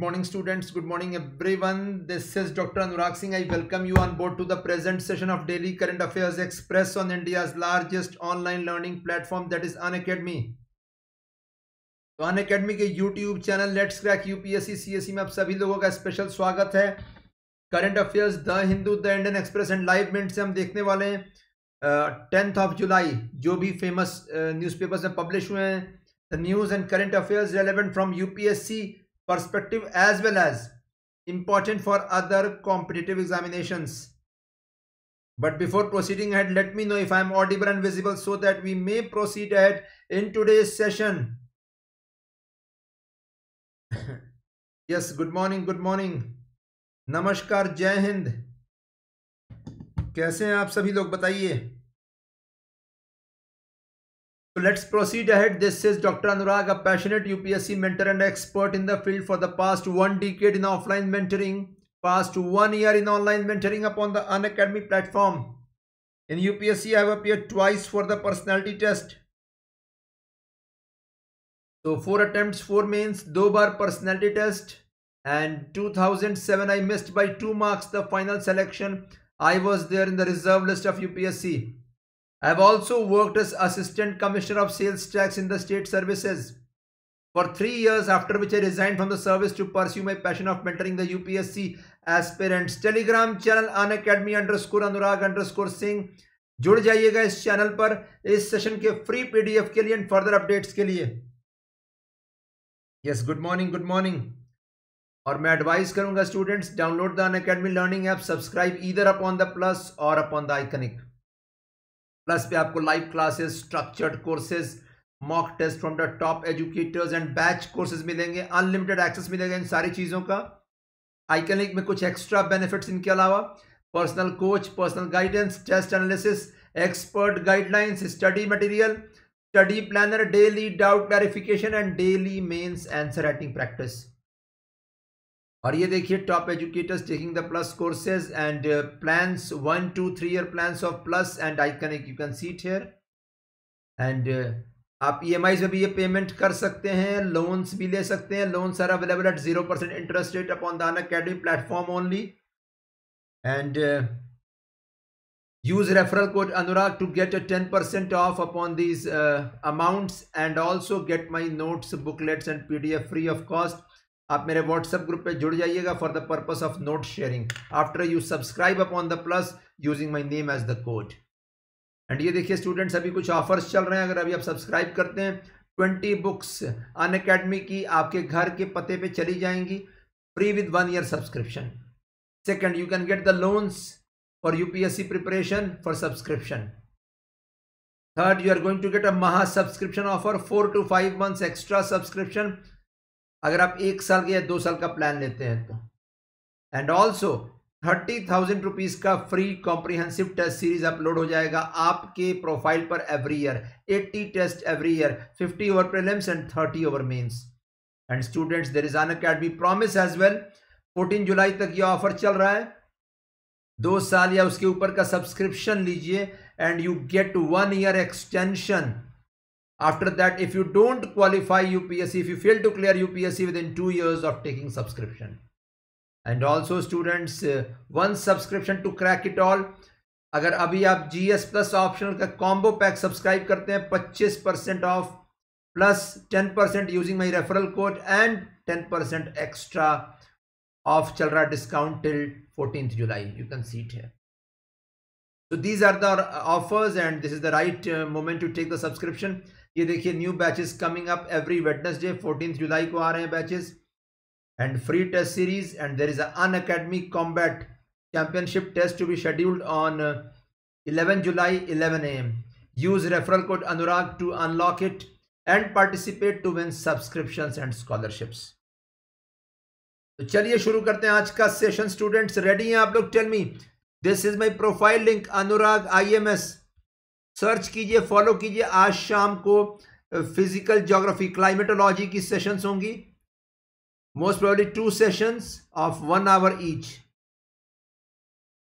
morning students good morning everyone this is dr anurag singh i welcome you on board to the present session of daily current affairs express on india's largest online learning platform that is unacademy तो अन academy के YouTube channel let's crack UPSC CSC में आप सभी लोगों का special स्वागत है current affairs the Hindu the Indian Express and Live Mint से हम देखने वाले हैं टेंथ ऑफ़ जुलाई जो भी फ़ेमस न्यूज़पेपर्स में पब्लिश हुए हैं the news and current affairs relevant from UPSC perspective as well as important for other competitive examinations. But before proceeding ahead, let me know if I am audible and visible so that we may proceed ahead in today's session. yes, good morning, good morning. नमस्कार जय हिंद कैसे हैं आप सभी लोग बताइए so let's proceed ahead. This is Dr. Anurag, a passionate UPSC mentor and expert in the field for the past one decade in offline mentoring, past one year in online mentoring upon the Unacademy platform. In UPSC, I have appeared twice for the personality test. So four attempts, four mains, two bar personality test. And 2007, I missed by two marks the final selection. I was there in the reserve list of UPSC. I have also worked as Assistant Commissioner of Sales Tax in the State Services for three years after which I resigned from the service to pursue my passion of mentoring the UPSC aspirants. Telegram channel Unacademy underscore Anurag underscore Singh जुड़ जाइएगा इस channel पर इस session के free PDF के लिए and further updates के लिए yes good morning good morning और मैं एडवाइस करूंगा students download the Unacademy learning app subscribe इधर अपॉन द प्लस और अपॉन द आइकनिक प्लस पे आपको live classes structured courses mock test from the top educators and batch courses मिलेंगे unlimited access मिलेगा इन सारी चीज़ों का। आइकनिक में कुछ एक्स्ट्रा बेनिफिट्स इनके अलावा personal coach personal guidance test analysis expert guidelines study material study planner daily doubt clarification and daily mains answer writing practice और ये देखिए top educators taking the plus courses and plans one two three year plans of plus and I can you can see it here and आप E M आई भी ये payment कर सकते हैं loans भी ले सकते हैं loans are available at zero percent interest rate upon the academy platform only and use referral code anurag to get a 10% off upon these uh, amounts and also get my notes booklets and pdf free of आप मेरे WhatsApp group पे जुड़ जाइएगा for the purpose of note sharing after you subscribe upon the plus using my name as the code and ये देखिए students अभी कुछ offers चल रहे हैं, अगर अभी आप सब्सक्राइब करते हैं ट्वेंटी बुक्स अन अकेडमी की आपके घर के पते पे चली जाएँगी free with one year subscription second you can get the loans for UPSC preparation for subscription third you are going to get a महा subscription offer four to five months extra subscription अगर आप एक साल के या दो साल का प्लान लेते हैं तो। And also thirty thousand rupees का free comprehensive test series upload हो जाएगा आपके प्रोफ़ाइल पर every year eighty test every year fifty over prelims and thirty over mains and students there is Unacademy promise as well fourteen जुलाई तक ये offer चल रहा है। दो साल या उसके ऊपर का सब्सक्रिप्शन लीजिए। And you get one year extension After that, if you don't qualify UPSC, if you fail to clear UPSC within two years of taking subscription. And also students, uh, one subscription to crack it all. अगर अभी आप G S plus optional का combo pack subscribe करते हैं पच्चीस percent off plus ten percent using my referral code and ten percent extra off चल रहा discount till fourteen July you can see it है So these are the offers and this is the right uh, moment to take the subscription. ये देखिए new batches coming up every Wednesday fourteen जुलाई को आ रहे हैं batches and free test series and there is Unacademy combat championship test to be scheduled on 11 July 11 AM use referral code Anurag to unlock it and participate to win subscriptions and scholarships तो चलिए शुरू करते हैं आज का session students ready हैं आप लोग? Tell me this is my profile link Anurag I M S search कीजिए, फॉलो कीजिए। आज शाम को फ़िज़िकल ज्योग्राफी, क्लाइमेटोलॉजी की सेशंस होंगी। Most probably two sessions of one hour each.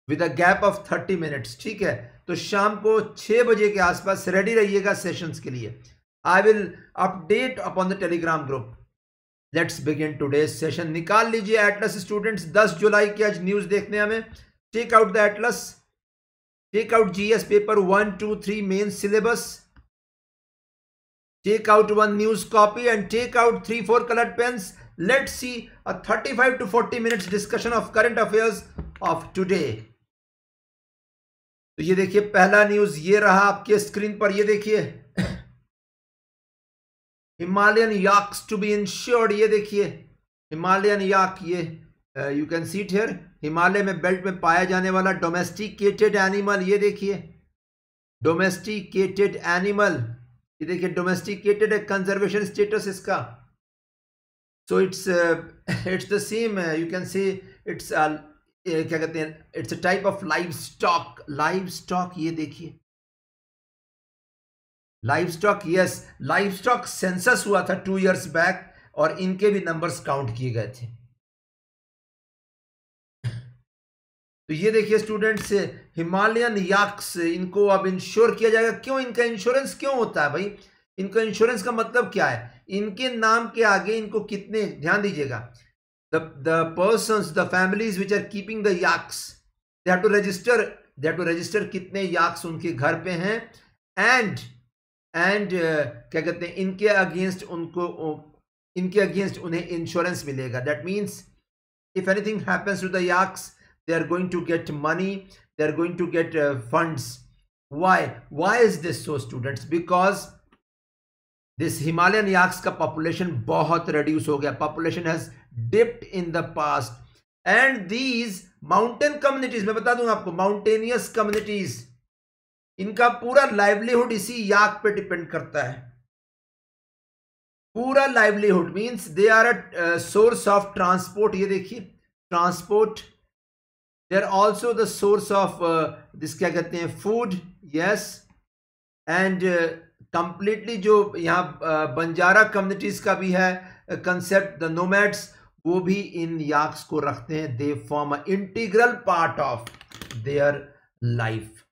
With a gap of thirty minutes, ठीक है? तो शाम को छह बजे के आसपास रेडी रहिएगा सेशंस के लिए। I will update upon the Telegram group let's begin today session निकाल लीजिए एटलस स्टूडेंट्स 10 जुलाई की आज न्यूज़ देखने हमें। Take out the atlas take out GS paper one two three main syllabus take out one news copy and take out three four colour pens let see a 35 to 40 minutes discussion of current affairs of today तो ये देखिए, पहला news ये रहा आपके screen पर, ये देखिए। Himalayan yaks to be insured ये देखिए। हिमालयन याक ये you can see it here Himalaya में बेल्ट में पाया जाने वाला डोमेस्टिकेटेड एनिमल, ये देखिए। डोमेस्टिकेटेड एनिमल, ये देखिए, डोमेस्टिकेटेड है कंजर्वेशन स्टेटस इसका। So it's it's the same you can say it's क्या कहते हैं it's a type of livestock livestock ये देखिए। Livestock yes livestock census हुआ था टू ईयर्स बैक और इनके भी नंबर्स काउंट किए गए थे। तो ये देखिए स्टूडेंट्स हिमालयन याक्स इनको अब इंश्योर किया जाएगा। क्यों? इनका इंश्योरेंस क्यों होता है भाई? इनका इंश्योरेंस का मतलब क्या है? इनके नाम के आगे इनको कितने ध्यान दीजिएगा। The person the families which are keeping the yaks they have to register they have to register कितने याक्स उनके घर पे हैं। एंड एंड uh, क्या कहते हैं? इनके अगेंस्ट उनको इनके अगेंस्ट उन्हें इंश्योरेंस मिलेगा। That means if anything happens to the yaks they are going to get money they are going to get funds why why is this so students because this Himalayan yaks का population बहुत reduce हो गया population has dipped in the past and these mountain communities मैं बता दूँगा आपको mountainous communities इनका पूरा लाइवलीहुड इसी याक पे डिपेंड करता है पूरा livelihood means they are a source of transport ये देखिए transport they are also the source of this क्या कहते हैं फ़ूड यस एंड कंप्लीटली जो यहाँ uh, बंजारा कम्युनिटीज का भी है कंसेप्ट द नोमैड्स वो भी इन याक्स को रखते हैं। They form a integral part of their life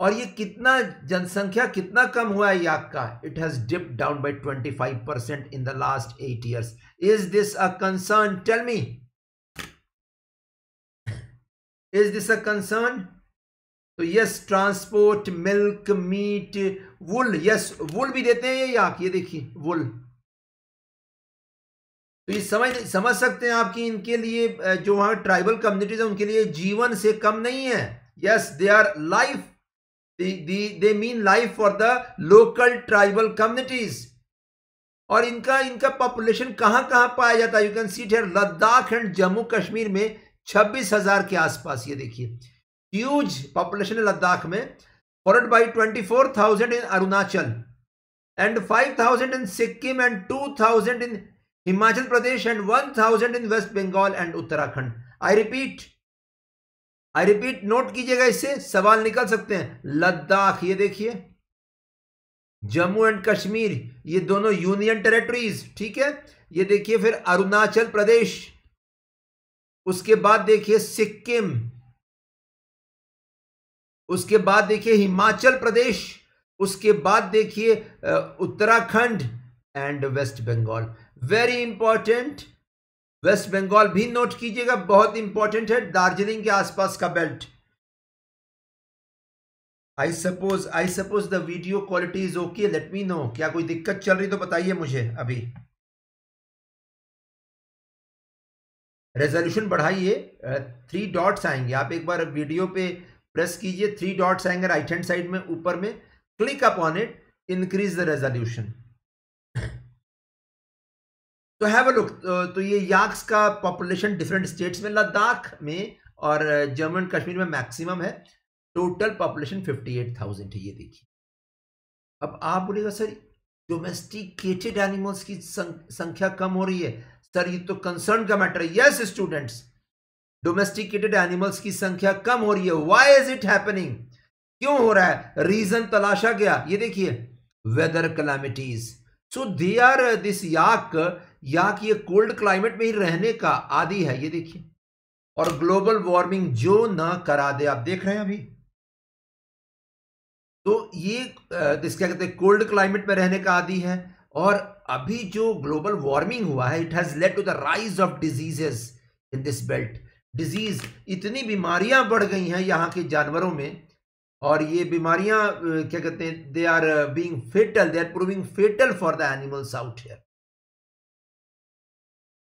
और ये कितना जनसंख्या कितना कम हुआ है याक का? It has dip down by 25 percent in the last eight years is this a concern tell me is this a concern तो yes transport milk meat wool yes wool भी देते हैं ये याक ये देखिए वुल तो ये समझ समझ सकते हैं आपकी इनके लिए जो वहाँ ट्राइबल कम्युनिटीज है, उनके लिए जीवन से कम नहीं है। Yes they are life they mean life for the local tribal communities और इनका इनका पॉपुलेशन कहाँ कहाँ पाया जाता है? You can see here Ladakh and Jammu Kashmir में छब्बीस हज़ार के आसपास, ये देखिए। ह्यूज पॉपुलेशन है लद्दाख में followed by twenty four thousand in Arunachal and five thousand in Sikkim and two thousand in Himachal Pradesh and one thousand in West Bengal and Uttarakhand I repeat I repeat note कीजिएगा इससे, सवाल निकल सकते हैं। लद्दाख, ये देखिए। Jammu and Kashmir, ये दोनों यूनियन टेरिटरीज ठीक है? ये देखिए फिर अरुणाचल प्रदेश। उसके बाद देखिए सिक्किम। उसके बाद देखिए हिमाचल प्रदेश। उसके बाद देखिए Uttarakhand and West Bengal very important West Bengal भी नोट कीजिएगा, बहुत इंपॉर्टेंट है, दार्जिलिंग के आसपास का belt I suppose I suppose the video quality is okay let me know क्या कोई दिक्कत चल रही तो बताइए मुझे अभी। रेजोल्यूशन बढ़ाइए थ्री डॉट्स आएँगे। आप एक बार वीडियो पे प्रेस कीजिए थ्री डॉट्स आएँगे राइट हैंड साइड में, ऊपर में। Click upon it increase the resolution तो हैव अ लुक तो ये याक्स का पॉपुलेशन डिफरेंट स्टेट्स में लद्दाख में और जम्मू एंड कश्मीर में मैक्सिमम है। Total population fifty eight thousand है, ये देखिए। अब आप बोलेगा सर डोमेस्टिकेटेड एनिमल्स की संख्या कम हो रही है। सर, ये तो कंसर्न का मैटर है। यस स्टूडेंट्स डोमेस्टिकेटेड एनिमल्स की संख्या कम हो रही है। वाई इज़ इट हैपनिंग क्यों हो रहा है? रीजन तलाशा गया। ये देखिए weather calamities so they are this yak या कि ये कोल्ड क्लाइमेट में ही रहने का आदि है। ये देखिए, और ग्लोबल वार्मिंग जो ना करा दे। आप देख रहे हैं अभी? तो ये क्या कहते हैं? कोल्ड क्लाइमेट में रहने का आदि है। और अभी जो ग्लोबल वार्मिंग हुआ है it has led to the rise of diseases in this belt disease इतनी बीमारियाँ बढ़ गई हैं यहाँ के जानवरों में, और ये बीमारियाँ क्या कहते हैं they are being fatal they are proving fatal for the animals out here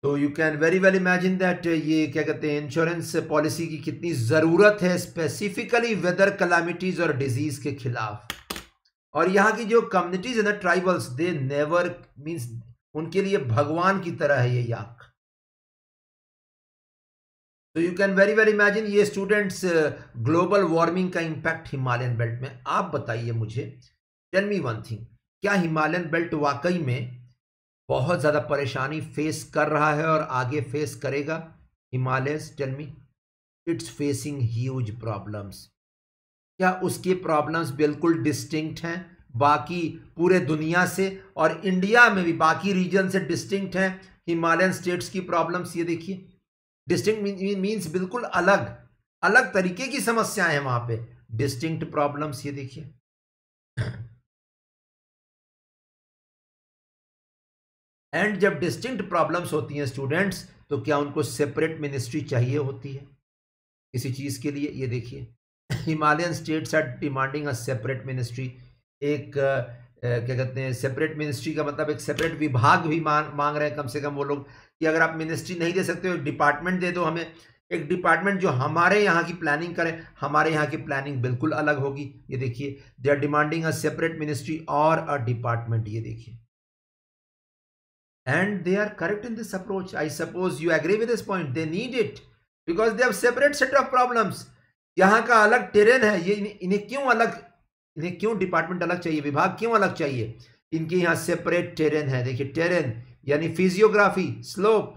तो you can very well imagine that ये क्या कहते हैं इंश्योरेंस पॉलिसी की कितनी ज़रूरत है स्पेसिफिकली वेदर कलामिटीज़ और डिज़ीज़ के खिलाफ। और यहाँ की जो कम्युनिटीज़ है ना ट्राइबल्स दे नेवर मीन्स उनके लिए भगवान की तरह है ये याक। तो you can very very imagine ये स्टूडेंट्स ग्लोबल वार्मिंग का इम्पैक्ट हिमालयन बेल्ट में। आप बताइए मुझे टेल मी वन थिंग क्या हिमालयन बेल्ट वाकई में बहुत ज़्यादा परेशानी फेस कर रहा है और आगे फेस करेगा? Himalaya tell me it's facing huge problems क्या उसकी प्रॉब्लम्स बिल्कुल डिस्टिंक्ट हैं? बाकी पूरे दुनिया से और इंडिया में भी, बाकी रीजन से डिस्टिंक्ट हैं? हिमालयन स्टेट्स की प्रॉब्लम्स ये देखिए। डिस्टिंक्ट मीन्स बिल्कुल अलग। अलग तरीके की समस्याएँ हैं वहाँ पे। डिस्टिंक्ट प्रॉब्लम्स ये देखिए। एंड जब डिस्टिंक्ट प्रॉब्लम्स होती हैं स्टूडेंट्स तो क्या उनको सेपरेट मिनिस्ट्री चाहिए होती है? किसी चीज़ के लिए, ये देखिए। Himalayan states are demanding a separate ministry. एक क्या कहते हैं, सेपरेट मिनिस्ट्री का मतलब एक सेपरेट विभाग भी मांग मांग रहे हैं कम से कम वो लोग कि अगर आप मिनिस्ट्री नहीं दे सकते हो डिपार्टमेंट दे दो हमें। एक डिपार्टमेंट जो हमारे यहाँ की प्लानिंग करे, हमारे यहाँ की प्लानिंग बिल्कुल अलग होगी। ये देखिए, they are demanding a separate ministry और अ डिपार्टमेंट, ये देखिए। And they are correct in this approach I suppose you agree with this point they need it because they have separate set of problems यहाँ का अलग terrain है, ये इन्हें क्यों अलग, इन्हें क्यों डिपार्टमेंट अलग चाहिए, विभाग क्यों अलग चाहिए? इनके यहाँ सेपरेट टेरेन है। देखिए टेरेन यानी फिजियोग्राफी स्लोप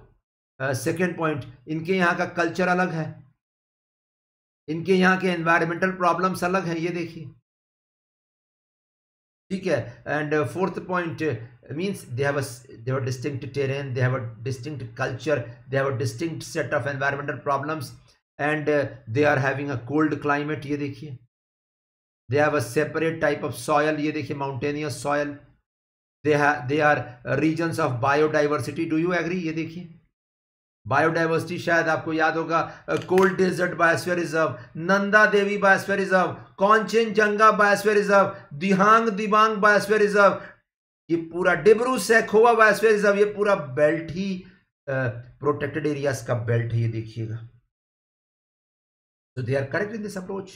सेकेंड पॉइंट इनके यहाँ का कल्चर अलग है। इनके यहाँ के एनवायरमेंटल प्रॉब्लम्स अलग हैं, ये देखिए। ठीक है and fourth point means they have they have distinct terrain they have distinct culture they have distinct set of environmental problems and they are having a cold climate ये देखिए। They have a separate type of soil ये देखिए mountainous soil they they are regions of biodiversity do you agree ये देखिए। Biodiversity शायद आपको याद होगा cold desert biosphere reserve Nanda Devi biosphere reserve Kanchenjunga जंगा biosphere reserve Dihang Dibang biosphere reserve ये पूरा डिब्रू सैखोवा बायोस्फीयर रिज़र्व ये पूरा बेल्ट ही प्रोटेक्टेड एरियाज़ का बेल्ट है ये देखिएगा। तो they are correct in this approach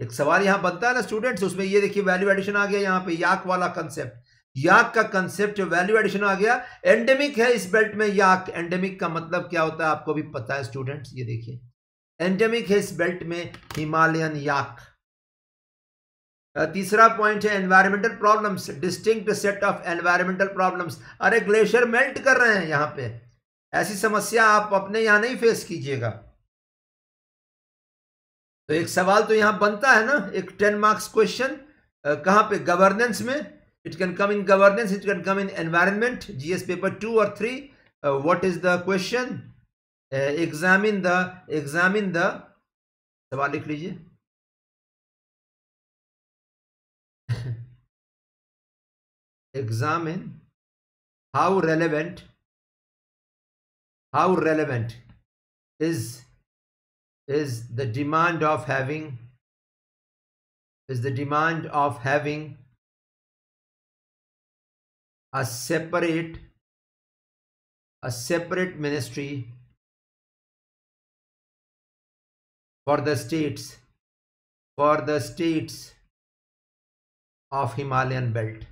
एक सवाल यहाँ बनता है ना स्टूडेंट्स उसमें ये देखिए वैल्यू एडिशन आ गया यहाँ पे, याक वाला कंसेप्ट याक का कंसेप्ट वैल्यू एडिशन आ गया। एंडेमिक है इस बेल्ट में याक। एंडेमिक का मतलब क्या होता है आपको भी पता है स्टूडेंट्स ये देखिए। एंडेमिक है इस बेल्ट में हिमालयन याक। तीसरा पॉइंट है environmental problems distinct set of environmental problems अरे ग्लेशियर मेल्ट कर रहे हैं यहाँ पे। ऐसी समस्या आप अपने यहाँ नहीं फेस कीजिएगा। तो एक सवाल तो यहाँ बनता है ना, एक टेन मार्क्स क्वेश्चन कहाँ पे? गवर्नेंस में। It can come in governance it can come in environment GS paper two और three what is the question exam in the exam in the सवाल लिख लीजिए। Exam in how relevant how relevant is is the demand of having is the demand of having a separate a separate ministry for the states for the states of Himalayan belt.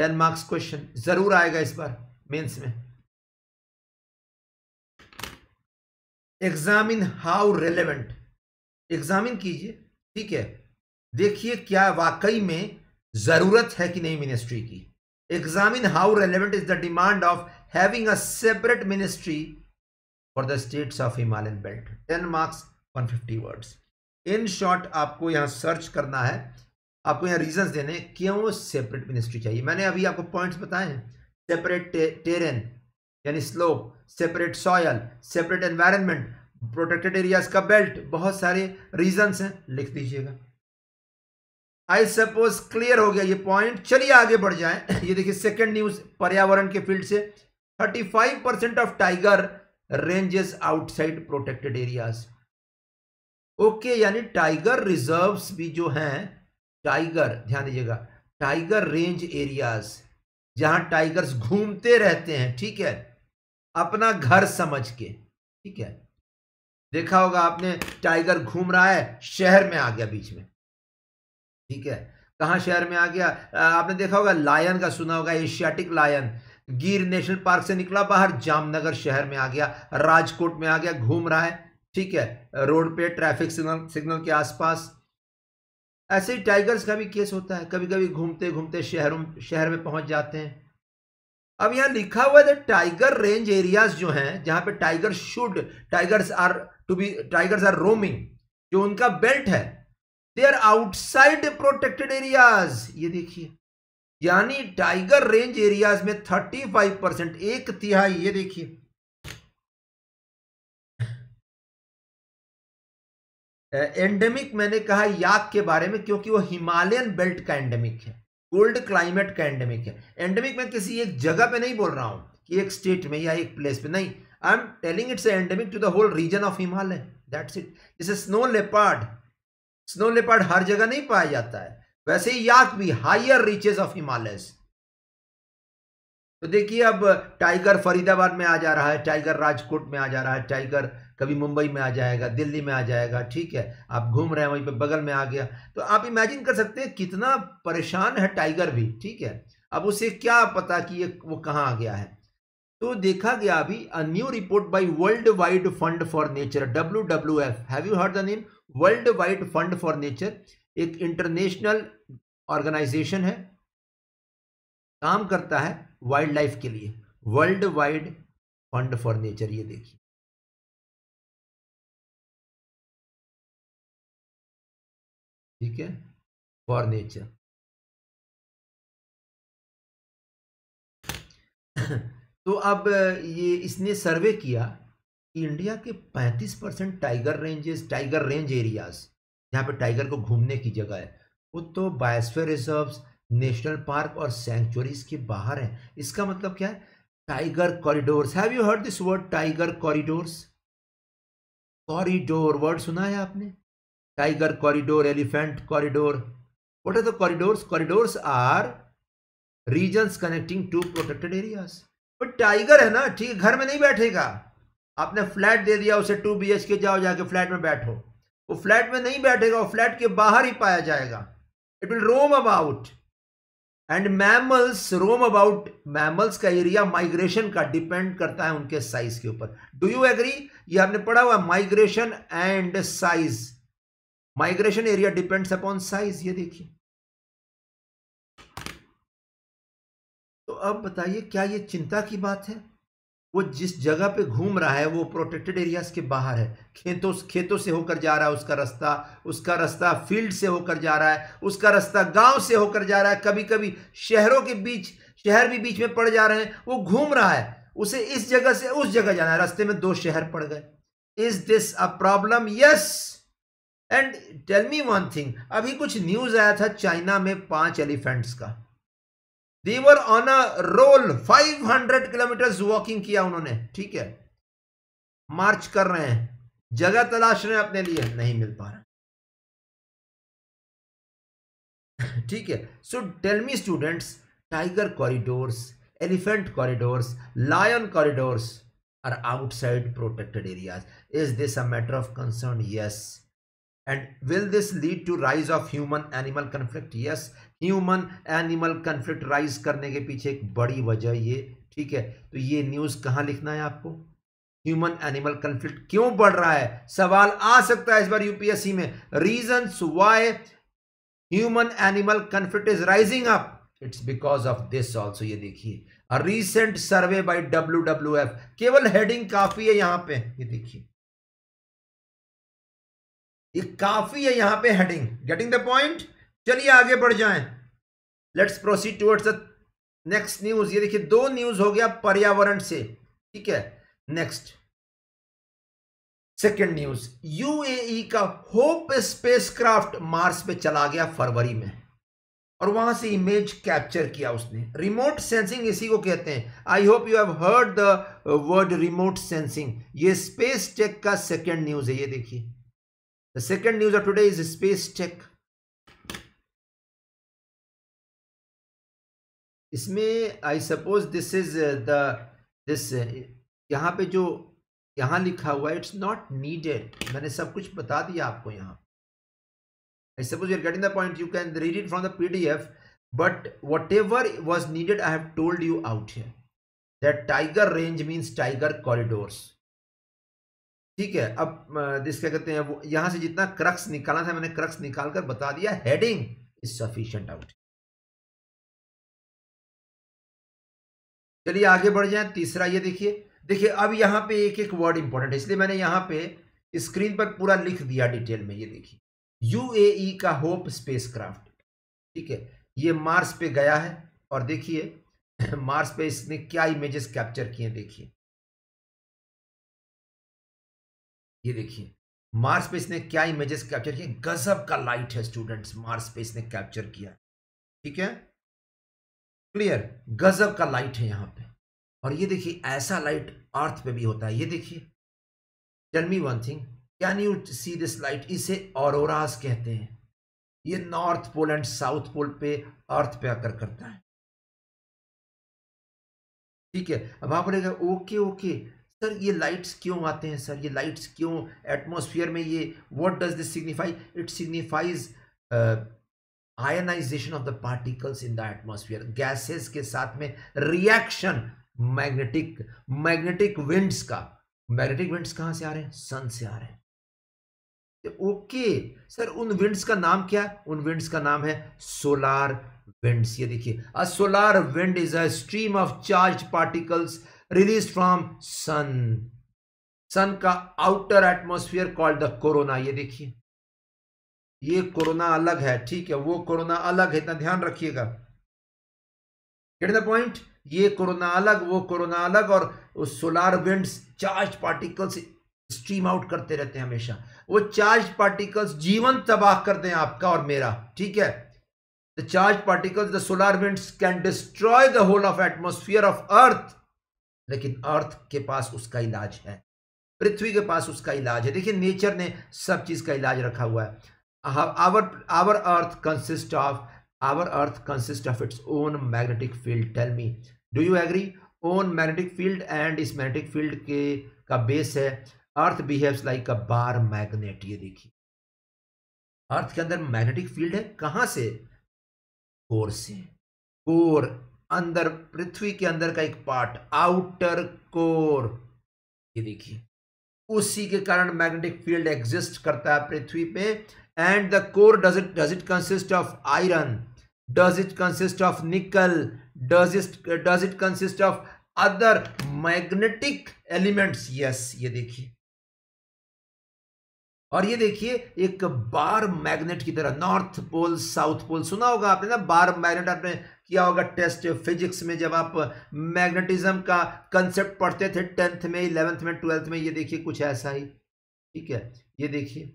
10 marks question जरूर आएगा इस बार mains में examine how relevant. Examine कीजिए, ठीक है? देखिए क्या वाकई में ज़रूरत है कि नहीं मिनिस्ट्री की। Examine how relevant is the demand of having a separate ministry for the states of Himalayan belt. Ten marks 150 words. In short, आपको यहाँ सर्च करना है। आपको यहाँ रीजंस देने क्यों सेपरेट मिनिस्ट्री चाहिए? मैंने अभी आपको पॉइंट्स बताए हैं। सेपरेट टेरेन, यानी slope separate soil separate environment protected areas का बेल्ट बहुत सारे रीजंस हैं, लिख दीजिएगा। आई सपोज़ क्लियर हो गया ये पॉइंट चलिए आगे बढ़ जाए। ये देखिए सेकंड न्यूज़ पर्यावरण के फ़ील्ड से। 35 percent of tiger ranges outside protected areas okay यानी टाइगर रिजर्व्स भी जो हैं टाइगर ध्यान दीजिएगा टाइगर रेंज एरियाज़ जहाँ टाइगर्स घूमते रहते हैं, ठीक है? अपना घर समझ के, ठीक है? देखा होगा आपने, टाइगर घूम रहा है, शहर में आ गया बीच में। ठीक है? कहा शहर में आ गया? आपने देखा होगा, लायन का सुना होगा, Asiatic lion. Gir national park से निकला बाहर, जामनगर शहर में आ गया, राजकोट में आ गया, घूम रहा है, ठीक है? रोड पे ट्रैफ़िक सिग्नल सिग्नल के आसपास। ऐसे ही टाइगर्स का भी केस होता है कभी कभी घूमते घूमते शहरों, शहर में पहुँच जाते हैं। अब यहाँ लिखा हुआ है टाइगर रेंज एरियाज़ जो हैं, जहाँ पे tiger should tigers are to be tigers are roaming जो उनका बेल्ट है they are outside protected areas ये देखिए, यानी टाइगर रेंज एरियाज़ में 35 परसेंट एक तिहाई, ये देखिए। एंडेमिक मैंने कहा याक के बारे में, क्योंकि वो हिमालयन बेल्ट का एंडेमिक है। कोल्ड क्लाइमेट का एंडेमिक है। एंडेमिक मैं किसी एक जगह पे नहीं बोल रहा हूँ, कि एक स्टेट में या एक प्लेस पे नहीं। I am telling it's endemic to the whole region of Himalaya that's it जैसे स्नो लेपार्ड स्नो लेपार्ड हर जगह नहीं पाया जाता है। वैसे ही याक भी हाइयर रीचेस ऑफ़ हिमालय तो देखिए अब टाइगर फरीदाबाद में आ जा रहा है टाइगर राजकोट में आ जा रहा है टाइगर कभी मुंबई में आ जाएगा, दिल्ली में आ जाएगा, ठीक है, आप घूम रहे हैं वहीं पे, बगल में आ गया तो आप इमेजिन कर सकते हैं कितना परेशान है टाइगर भी, ठीक है, अब उसे क्या पता कि ये वो कहाँ आ गया है। तो देखा गया अभी a new report by world wide fund for nature W W F have you heard the name world wide fund for nature एक इंटरनेशनल ऑर्गेनाइजेशन है, काम करता है वाइल्ड लाइफ के लिए world wide fund for nature ये देखिए। ठीक है? फॉर नेचर तो अब, ये इसने सर्वे किया कि इंडिया के 35 percent tiger ranges tiger range areas जहाँ पे टाइगर को घूमने की जगह है, वो तो बायोस्फीयर रिजर्व्स नेशनल पार्क और सेंचुरीज के बाहर हैं। इसका मतलब क्या है? Tiger corridors have you heard this word tiger corridors corridor word सुना है आपने? Tiger corridor elephant corridor what are the corridors? Corridors are regions connecting two protected areas. But tiger है ना, ठीक, घर में नहीं बैठेगा। आपने फ्लैट दे दिया, उसे टू बी एच के जाओ, जाके फ्लैट में बैठो। वो फ्लैट में नहीं बैठेगा, वो फ्लैट के बाहर ही पाया जाएगा। It will roam about and mammals roam about mammals का एरिया माइग्रेशन का डिपेंड करता है उनके साइज़ के ऊपर। डू यू एग्री ये आपने पढ़ा हुआ migration and size migration area depends upon size ये देखिए। तो अब बताइए, क्या ये चिंता की बात है? वो जिस जगह पे घूम रहा है, वो प्रोटेक्टेड एरियाज़ के बाहर है। खेतों खेतों से होकर जा रहा है, उसका रास्ता उसका रास्ता फ़ील्ड से होकर जा रहा है, उसका रास्ता गाँव से होकर जा रहा है। कभी कभी शहरों के बीच, शहर भी बीच में पड़ जा रहे हैं, वो घूम रहा है। उसे इस जगह से उस जगह जाना है। रास्ते में दो शहर पड़ गए। Is this a problem yes and tell me one thing अभी कुछ न्यूज़ आया था चाइना में पाँच एलिफेंट्स का। They were on a roll 500 kilometre walking किया उन्होंने, ठीक है? मार्च कर रहे हैं। जगह तलाश रहे हैं अपने लिए, नहीं मिल पा रहा। ठीक है so tell me students tiger corridors elephant corridors lion corridors are outside protected areas is this a matter of concern yes and will this lead to rise of human animal conflict? Yes, human animal conflict rise करने के पीछे एक बड़ी वजह ये, ठीक है? तो ये न्यूज़ कहाँ लिखना है आपको? ह्यूमन एनिमल कंफ्लिक्ट क्यों बढ़ रहा है? सवाल आ सकता है इस बार यूपीएससी में। Reason why human animal conflict is rising up it's because of this also ये देखिए। Recent survey by W W F केवल हेडिंग काफ़ी है यहाँ पे, ये देखिए। ये काफ़ी है यहाँ पे हेडिंग गेटिंग द पॉइंट चलिए आगे बढ़ जाएँ. Let's proceed towards the next news ये देखिए, दो न्यूज़ हो गया पर्यावरण से. ठीक है? नेक्स्ट सेकेंड न्यूज़ यूएई का होप स्पेसक्राफ्ट मार्स पे चला गया फरवरी में. और वहाँ से इमेज कैप्चर किया उसने. रिमोट सेंसिंग इसी को कहते हैं. I hope you have heard the word remote sensing ये स्पेस टेक का सेकेंड न्यूज़ है, ये देखिए. The second news of today is space tech इसमें I suppose this is the this यहाँ पे जो यहाँ लिखा हुआ है इट्स नॉट नीडेड मैंने सब कुछ बता दिया आपको यहाँ I suppose you're getting the point. You can read it from the PDF, but whatever was needed, I have told you out here. That tiger range means tiger corridors. ठीक है, अब दिस क्या कहते हैं यहाँ से जितना क्रक्स निकाला था, मैंने क्रक्स निकालकर बता दिया हेडिंग इज़ सफिशियंट आउट चलिए आगे बढ़ जाए, तीसरा ये देखिए देखिए अब यहाँ पे एक एक वर्ड इंपॉर्टेंट है, इसलिए मैंने यहाँ पे स्क्रीन पर पूरा लिख दिया डिटेल में, ये देखिए। यूएई का होप स्पेसक्राफ्ट ठीक है, ये मार्स पे गया है, और देखिए मार्स पे इसने क्या इमेजेस कैप्चर किए देखिए। ये देखिए मार्स पे इसने क्या इमेजेस कैप्चर किए? गजब का लाइट है स्टूडेंट्स मार्स पे इसने कैप्चर किया। ठीक है? क्लियर गजब का लाइट है यहाँ पे। और ये देखिए, ऐसा लाइट अर्थ पे भी होता है। ये देखिए। Tell me one thing can you see this light इसे औरोरास कहते हैं। ये north pole and south pole पे अर्थ पे आकर करता है। ठीक है? अब आप बोलेगा ओके ओके सर ये लाइट्स क्यों आते हैं सर? ये लाइट्स क्यों एटमोसफियर में ये what does this signify it signifies ionisation of the particles in the atmosphere gases के साथ में रिएक्शन मैग्नेटिक मैग्नेटिक विंड्स का। मैग्नेटिक विंड्स कहाँ से आ रहे हैं? सन से आ रहे हैं। ओके सर उन विंड्स का नाम क्या है? उन विंड्स का नाम है सोलार विंड्स ये देखिए a solar wind is a stream of charge particles release from sun sun का outer atmosphere called the corona ये देखिए ये कोरोना अलग है ठीक है वो कोरोना अलग है इतना ध्यान रखिएगा द पॉइंट ये कोरोना अलग वो कोरोना अलग और उस solar winds charge particles stream out करते रहते हैं हमेशा वो चार्ज पार्टिकल्स जीवन तबाह कर दें आपका और मेरा ठीक है the charge particles the solar winds can destroy the whole of atmosphere of earth लेकिन अर्थ के पास उसका इलाज है। पृथ्वी के पास उसका इलाज है। देखिए, नेचर ने सब चीज़ का इलाज रखा हुआ है। Our our earth consist of our earth consist of its own magnetic field tell me do you agree own magnetic field and इस मैग्नेटिक फ़ील्ड के, का बेस है। Earth behaves like a bar magnet ये देखिए। अर्थ के अंदर magnetic field है। कहाँ से? कोर से। कोर। अंदर, पृथ्वी के अंदर का एक पार्ट आउटर कोर ये देखिए। उसी के कारण मैग्नेटिक फ़ील्ड एग्जिस्ट करता है पृथ्वी पे। And the core does it does it consist of iron does it consist of nickel does it does it consist of other magnetic elements yes ये देखिए। और ये देखिए, एक बार मैग्नेट की तरह, नॉर्थ पोल, साउथ पोल, सुना होगा आपने ना, बार मैग्नेट आपने किया होगा टेस्ट फिजिक्स में जब आप मैग्नेटिज्म का कंसेप्ट पढ़ते थे टेंथ में, इलेवेंथ में, ट्वेल्थ में, ये देखिए कुछ ऐसा ही, ठीक है, ये देखिए।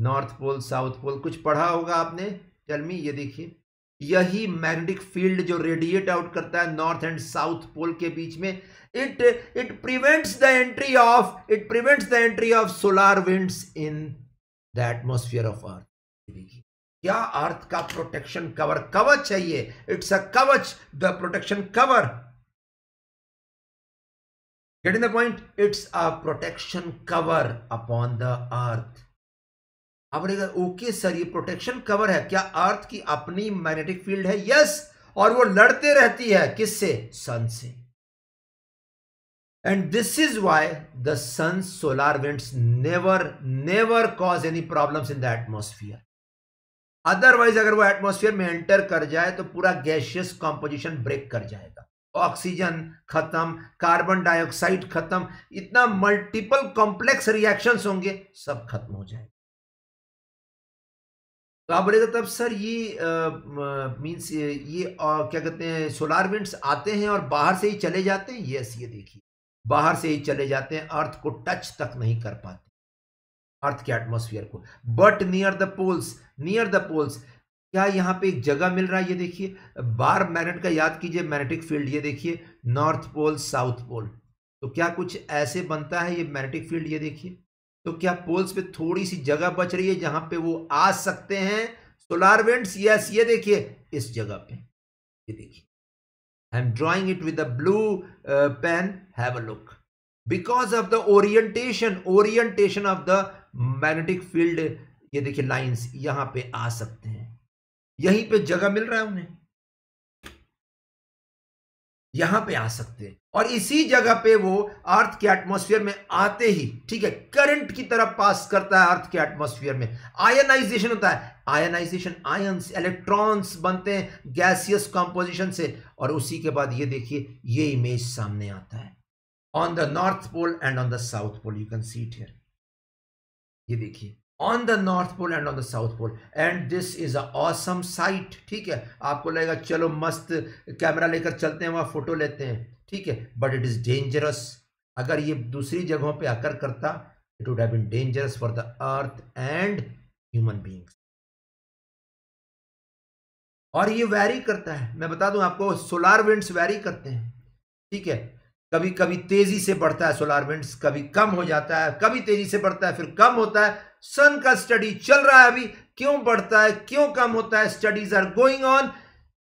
नॉर्थ पोल, साउथ पोल, कुछ पढ़ा होगा आपने, टेल ये देखिए। यही मैग्नेटिक फ़ील्ड जो रेडिएट आउट करता है नॉर्थ एंड साउथ पोल के बीच में। It it prevents the entry of it prevents the entry of solar winds in the atmosphere of earth क्या अर्थ का प्रोटेक्शन कवर कवच चाहिए? इट्स अ कवच the protection cover getting the point it's a protection cover upon the earth अब रहेगा okay sir, ये protection cover है। क्या अर्थ की अपनी मैग्नेटिक फ़ील्ड है? यस और वो लड़ते रहती है। किससे? सन से। And this is why the sun solar winds never never cause any problem in the atmosphere otherwise अगर वो एटमोस्फियर में एंटर कर जाए तो पूरा गैशियस कॉम्पोजिशन ब्रेक कर जाएगा। ऑक्सीजन खत्म कार्बन डाइऑक्साइड खत्म, इतना मल्टीपल कॉम्प्लेक्स रिएक्शंस होंगे, सब खत्म हो जाएगा। तो आप बोलेगा तब सर ये मीन्स ये, आ, क्या कहते हैं सोलार विंड्स आते हैं और बाहर से ही चले जाते हैं? यस ये देखिए। बाहर से ही चले जाते हैं अर्थ को टच तक नहीं कर पाते। अर्थ के एटमोस्फियर को। But near the poles near the poles क्या यहाँ पे एक जगह मिल रहा है? ये देखिए बार मैग्नेट का याद कीजिए मैग्नेटिक फ़ील्ड ये देखिए नॉर्थ पोल साउथ पोल तो क्या कुछ ऐसे बनता है ये मैग्नेटिक फ़ील्ड ये देखिए? तो क्या पोल्स पे थोड़ी सी जगह बच रही है जहाँ पे वो आ सकते हैं? सोलार वेंट्स यस ये देखिए, इस जगह पे। ये देखिए। I am drawing it with blue pen have a look because of the orientation orientation of the magnetic field ये देखिए लाइंस यहाँ पे आ सकते हैं। यहीं पे जगह मिल रहा है उन्हें। यहाँ पे आ सकते हैं। और इसी जगह पे वो अर्थ के एटमॉस्फेयर में आते ही, ठीक है करंट की तरफ़ पास करता है अर्थ के एटमॉस्फेयर में। आयनाइजेशन होता है। आयनाइजेशन आयंस इलेक्ट्रॉन्स बनते हैं गैसियस कंपोजिशन से। और उसी के बाद ये देखिए, ये इमेज सामने आता है। On the north pole and on the south pole you can see it here ये देखिए। On the north pole and on the south pole and this is a awesome sight ठीक है? आपको लगेगा, चलो मस्त कैमरा लेकर चलते हैं, वहाँ फ़ोटो लेते हैं। ठीक है? बट इट इज़ डेंजरस अगर ये दूसरी जगहों पे आकर करता it would have been dangerous for the earth and human beings और ये वैरी करता है। मैं बता दूँ आपको सोलार विंड्स वैरी करते हैं। ठीक है? कभी कभी तेज़ी से बढ़ता है सोलार विंड्स कभी कम हो जाता है, कभी तेज़ी से बढ़ता है, फिर कम होता है सन का स्टडी चल रहा है अभी। क्यों बढ़ता है? क्यों कम होता है? Studies are going on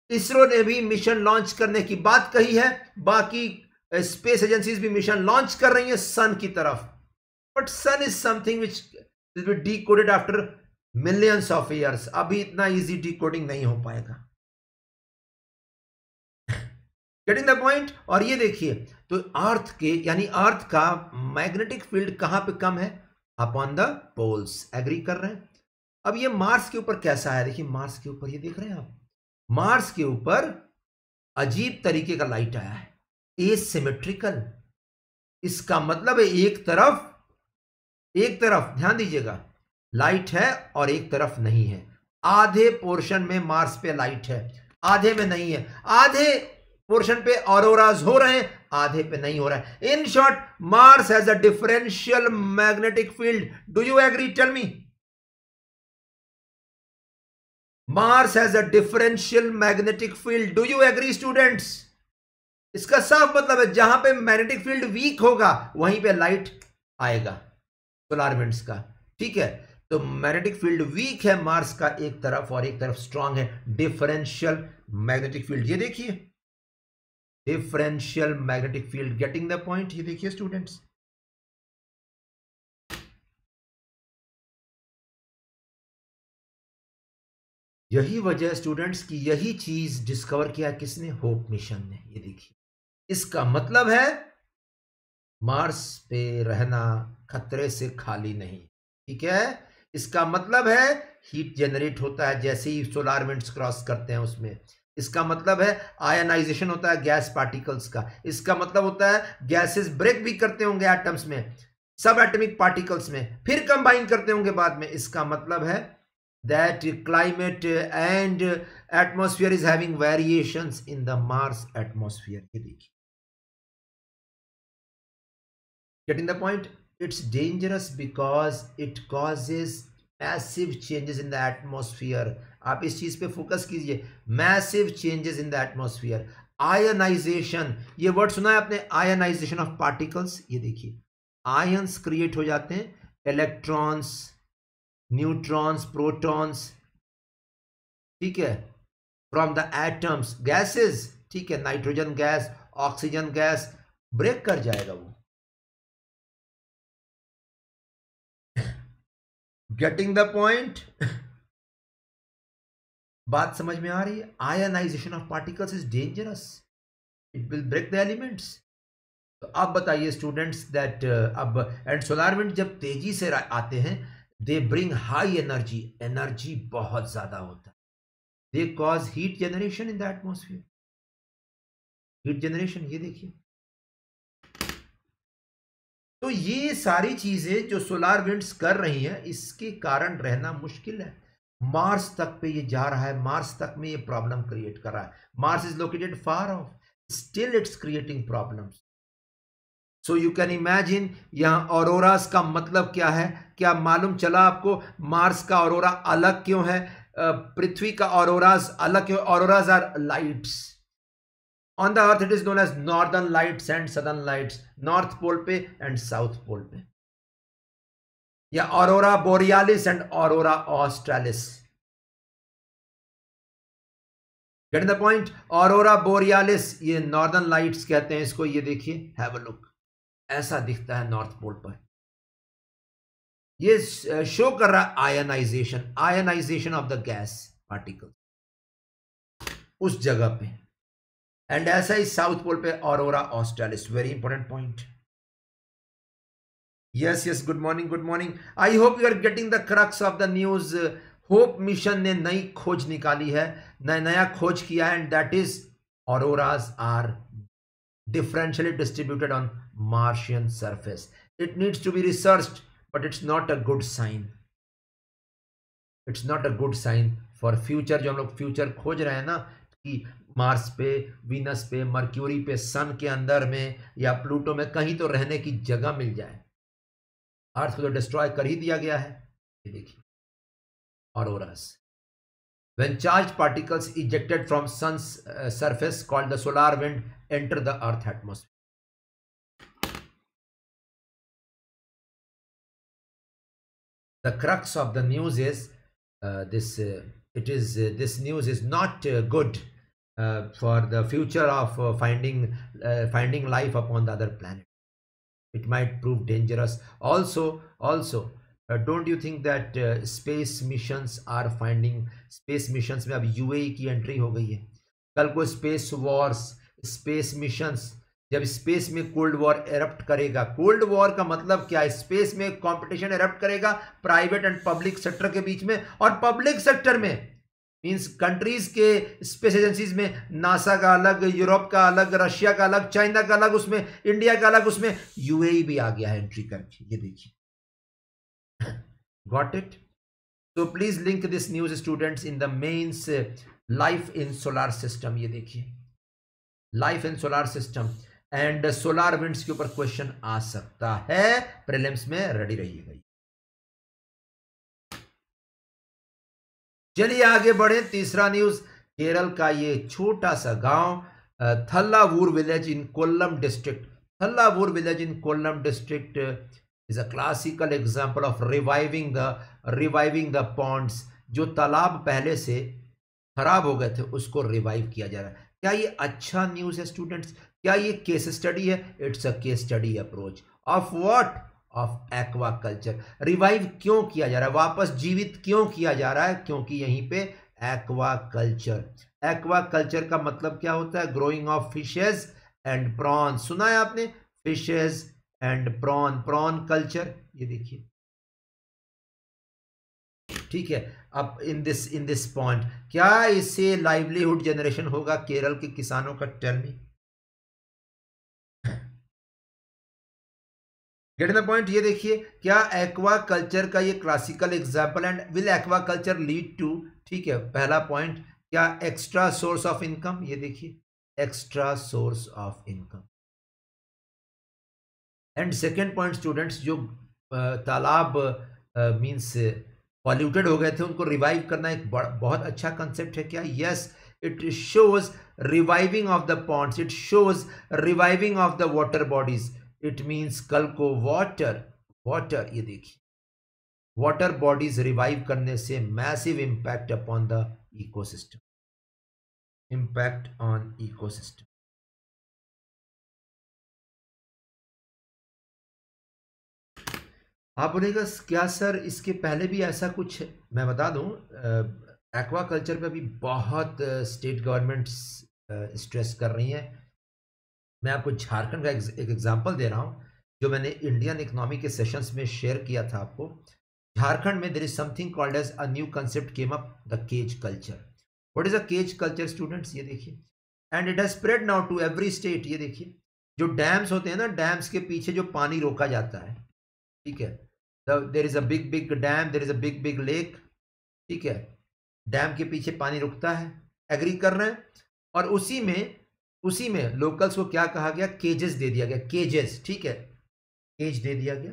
ISRO ने भी मिशन लॉन्च करने की बात कही है। बाकी स्पेस एजेंसीज भी मिशन लॉन्च कर रही हैं सन की तरफ़। But sun is something which be decoded after millions of years अभी इतना इजी डी कोडिंग नहीं हो पाएगा। गेटिंग द पॉइंट और ये देखिए तो अर्थ के, यानी अर्थ का मैग्नेटिक फ़ील्ड कहाँ पे कम है? अपॉन द पोल्स एग्री कर रहे हैं? अब ये मार्स के ऊपर कैसा है? देखिए मार्स के ऊपर ये देख रहे हैं आप? मार्स के ऊपर अजीब तरीके का लाइट आया है। ए सिमेट्रिकल इसका मतलब है एक तरफ़ एक तरफ़, ध्यान दीजिएगा लाइट है और एक तरफ़ नहीं है। आधे पोर्शन में मार्स पे लाइट है। आधे में नहीं है। आधे पोर्शन पे ऑरोराज हो रहे हैं, आधे पे नहीं हो रहा है। In short Mars has a differential magnetic field do you agree tell me Mars has a differential magnetic field do you agree students इसका साफ़ मतलब है, जहाँ पे मैग्नेटिक फ़ील्ड वीक होगा, वहीं पे लाइट आएगा सोलार विंड्स का। ठीक है? तो मैग्नेटिक फ़ील्ड वीक है मार्स का एक तरफ़ और एक तरफ़ स्ट्रांग है डिफरेंशियल मैग्नेटिक फ़ील्ड ये देखिए। Differential magnetic field getting the point ये देखिए स्टूडेंट्स यही वजह स्टूडेंट्स की यही चीज़ डिस्कवर किया किसने? होप मिशन ने. ये देखिए. इसका मतलब है मार्स पे रहना खतरे से खाली नहीं. ठीक है? इसका मतलब है हीट जनरेट होता है जैसे ही सोलार विंड्स क्रॉस करते हैं उसमें. इसका मतलब है आयनाइजेशन होता है गैस पार्टिकल्स का। इसका मतलब होता है गैसेस ब्रेक भी करते होंगे एटम्स में सब एटमिक पार्टिकल्स में, फिर कंबाइन करते होंगे बाद में। इसका मतलब है that climate and atmosphere is having variations in the Mars atmosphere ये देखिए। Getting the point? It's dangerous because it causes massive changes in the atmosphere आप इस चीज़ पे फोकस कीजिए। Massive changes in the atmosphere ionisation ये word सुना है आपने? आयनाइजेशन ऑफ़ पार्टिकल्स ये देखिए। आयंस क्रिएट हो जाते हैं। इलेक्ट्रॉन्स न्यूट्रॉन्स प्रोटॉन्स ठीक है? फ्रॉम द एटम्स गैसेस ठीक है? Nitrogen gas oxygen gas break कर जाएगा वो। गेटिंग द पॉइंट बात समझ में आ रही है? Ionisation of particles is dangerous it will break the elements तो अब बताइए स्टूडेंट्स दैट अब एंड सोलार विंड जब तेज़ी से आते हैं they bring high energy energy बहुत ज़्यादा होता है। They cause heat generation in the atmosphere heat generation ये देखिए। तो ये सारी चीज़ें जो सोलार विंड्स कर रही हैं, इसके कारण रहना मुश्किल है। मार्स तक पे ये जा रहा है मार्स तक में ये प्रॉब्लम क्रिएट कर रहा है। Mars is located far off still it's creating problems so you can imagine यहाँ औरोरास का मतलब क्या है? क्या मालूम चला आपको? मार्स का औरोरा अलग क्यों है? पृथ्वी का औरोराज अलग क्यों? Auroras are lights on the earth it is known as northern lights and southern lights north pole पे एंड साउथ पोल पे। या aurora borealis and aurora australis get the point aurora borealis ये northern lights कहते हैं इसको, ये देखिए have a look ऐसा दिखता है नॉर्थ पोल पर। ये शो कर रहा है ionisation ionisation of the gas particle उस जगह पे। एंड ऐसा ही साउथ पोल पे aurora australis very important point yes yes good morning good morning I hope you are getting the crux of the news Hope mission ने नई खोज निकाली है नया नया खोज किया है and that is auroras are differentially distributed on Martian surface. It needs to be researched, but it's not a good sign. It's not a good sign for future जो हम लोग फ्यूचर खोज रहे हैं ना कि मार्स पे वीनस पे मर्क्यूरी पे सन के अंदर में या प्लूटो में कहीं तो रहने की जगह मिल जाए अर्थ को तो डिस्ट्रॉय कर ही दिया गया है ये देखिए auroras when charged particles ejected from sun's uh, surface called the solar wind enter the earth the crux of the news is uh, this uh, it is uh, this news is not uh, good uh, for the future of uh, finding uh, finding life upon the other planet it might prove dangerous. Also also don't you think that space missions are finding space missions में अब UAE की entry हो गई है? कल को space wars space missions जब space में कोल्ड वॉर एरप्ट करेगा। कोल्ड वॉर का मतलब क्या है? स्पेस में कंपटीशन एरप्ट करेगा प्राइवेट एंड पब्लिक सेक्टर के बीच में और पब्लिक सेक्टर में मींस कंट्रीज़ के स्पेस एजेंसीज में नासा का अलग यूरोप का अलग रशिया का अलग चाइना का अलग उसमें इंडिया का अलग उसमें यूएई भी आ गया है एंट्री करके ये देखिए got इट तो please link this news students in the mains life in solar system ये देखिए life in solar system and solar winds के ऊपर क्वेश्चन आ सकता है प्रीलिम्स में रेडी रहिएगा चलिए आगे बढ़े। तीसरा न्यूज़ केरल का ये छोटा सा गाँव Thalavoor village in Kollam district Thalavoor village in Kollam district is a classical example of reviving the reviving the ponds जो तालाब पहले से खराब हो गए थे, उसको रिवाइव किया जा रहा है। क्या ये अच्छा न्यूज़ है स्टूडेंट्स क्या ये केस स्टडी है? It's a case study approach of what of aquaculture revive क्यों किया जा रहा है? वापस जीवित क्यों किया जा रहा है? क्योंकि यहीं पे एक्वा कल्चर एक्वा कल्चर का मतलब क्या होता है? Growing of fishes and prawn सुना है आपने? Fishes and prawn prawn culture ये देखिए। ठीक है। अब in this in this point क्या इससे लाइवलीहुड जनरेशन होगा? केरल के किसानों का tell me get the point ये देखिए, क्या एक्वा कल्चर का ये classical example and will aquaculture lead to ठीक है, पहला पॉइंट क्या एक्स्ट्रा सोर्स ऑफ़ इनकम ये देखिए extra source of income and second point students जो तालाब मीन्स पॉल्यूटेड हो गए थे, उनको रिवाइव करना एक बहुत अच्छा कंसेप्ट है क्या? Yes it shows reviving of the ponds it shows reviving of the water bodies it means कल को वाटर वाटर ये देखिए। वाटर बॉडीज रिवाइव करने से massive impact upon the ecosystem impact on ecosystem आप बोलेगा, क्या सर, इसके पहले भी ऐसा कुछ मैं बता दूँ एक्वा कल्चर पे भी बहुत स्टेट गवर्नमेंट्स स्ट्रेस कर रही हैं। मैं आपको झारखंड का एक एग्जांपल दे रहा हूँ, जो मैंने इंडियन इकोनॉमी के सेशंस में शेयर किया था आपको। झारखंड में there is something called as a new concept came up the cage culture what is a cage culture students ये देखिए। And it has spread now to every state ये देखिए। जो डैम्स होते हैं ना डैम्स के पीछे जो पानी रोका जाता है, ठीक है? There is a big big dam there is a big big lake ठीक है? डैम के पीछे पानी रुकता है एग्री कर रहे हैं? और उसी में उसी में लोकल्स को क्या कहा गया? केजेस दे दिया गया। केजेस ठीक है? केज दे दिया गया।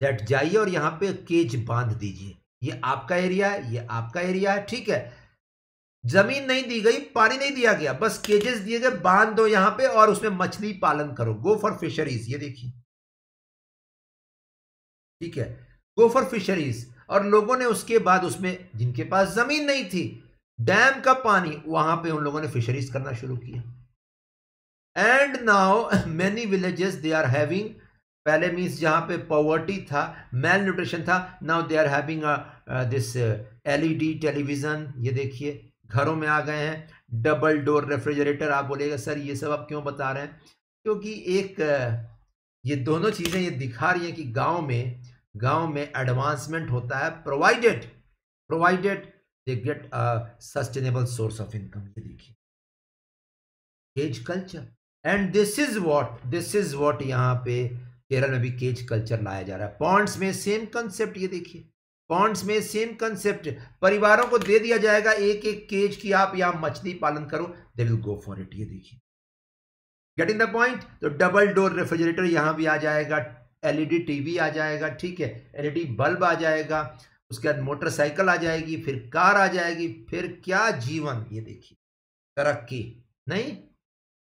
दैट जाइए और यहाँ पे केज बाँध दीजिए। ये आपका एरिया है, ये आपका एरिया है, ठीक है? ज़मीन नहीं दी गई, पानी नहीं दिया गया। बस केजेस दिए गए, बाँध दो यहाँ पे और उसमें मछली पालन करो। गो फॉर फिशरीज ये देखिए। ठीक है? गो फॉर फिशरीज और लोगों ने उसके बाद उसमें, जिनके पास ज़मीन नहीं थी डैम का पानी वहाँ पे उन लोगों ने फिशरीज करना शुरू किया। And now many villages they are having पहले मीन्स जहाँ पे पॉवर्टी था मेल न्यूट्रिशन था now they are having this LED television ये देखिए घरों में आ गए हैं डबल डोर रेफ्रिजरेटर आप बोलेगा सर ये सब आप क्यों बता रहे हैं? क्योंकि एक uh, ये दोनों चीज़ें ये दिखा रही हैं कि गाँव में गाँव में एडवांसमेंट होता है provided provided they get a sustainable source of income ये देखिए। Cage culture and this is what this is what यहाँ पे केरल में भी केज कल्चर लाया जा रहा है। पॉन्ड्स में सेम कंसेप्ट ये देखिए। पॉन्ड्स में सेम कंसेप्ट परिवारों को दे दिया जाएगा एक एक केज की आप यहाँ मछली पालन करो। They will go for it ये देखिए। गेटिंग द पॉइंट तो डबल डोर रेफ्रिजरेटर यहाँ भी आ जाएगा। एलईडी टीवी आ जाएगा, ठीक है। एलईडी बल्ब आ जाएगा। उसके बाद मोटरसाइकिल आ जाएगी, फिर कार आ जाएगी, फिर क्या जीवन? ये देखिए। तरक्की। नहीं?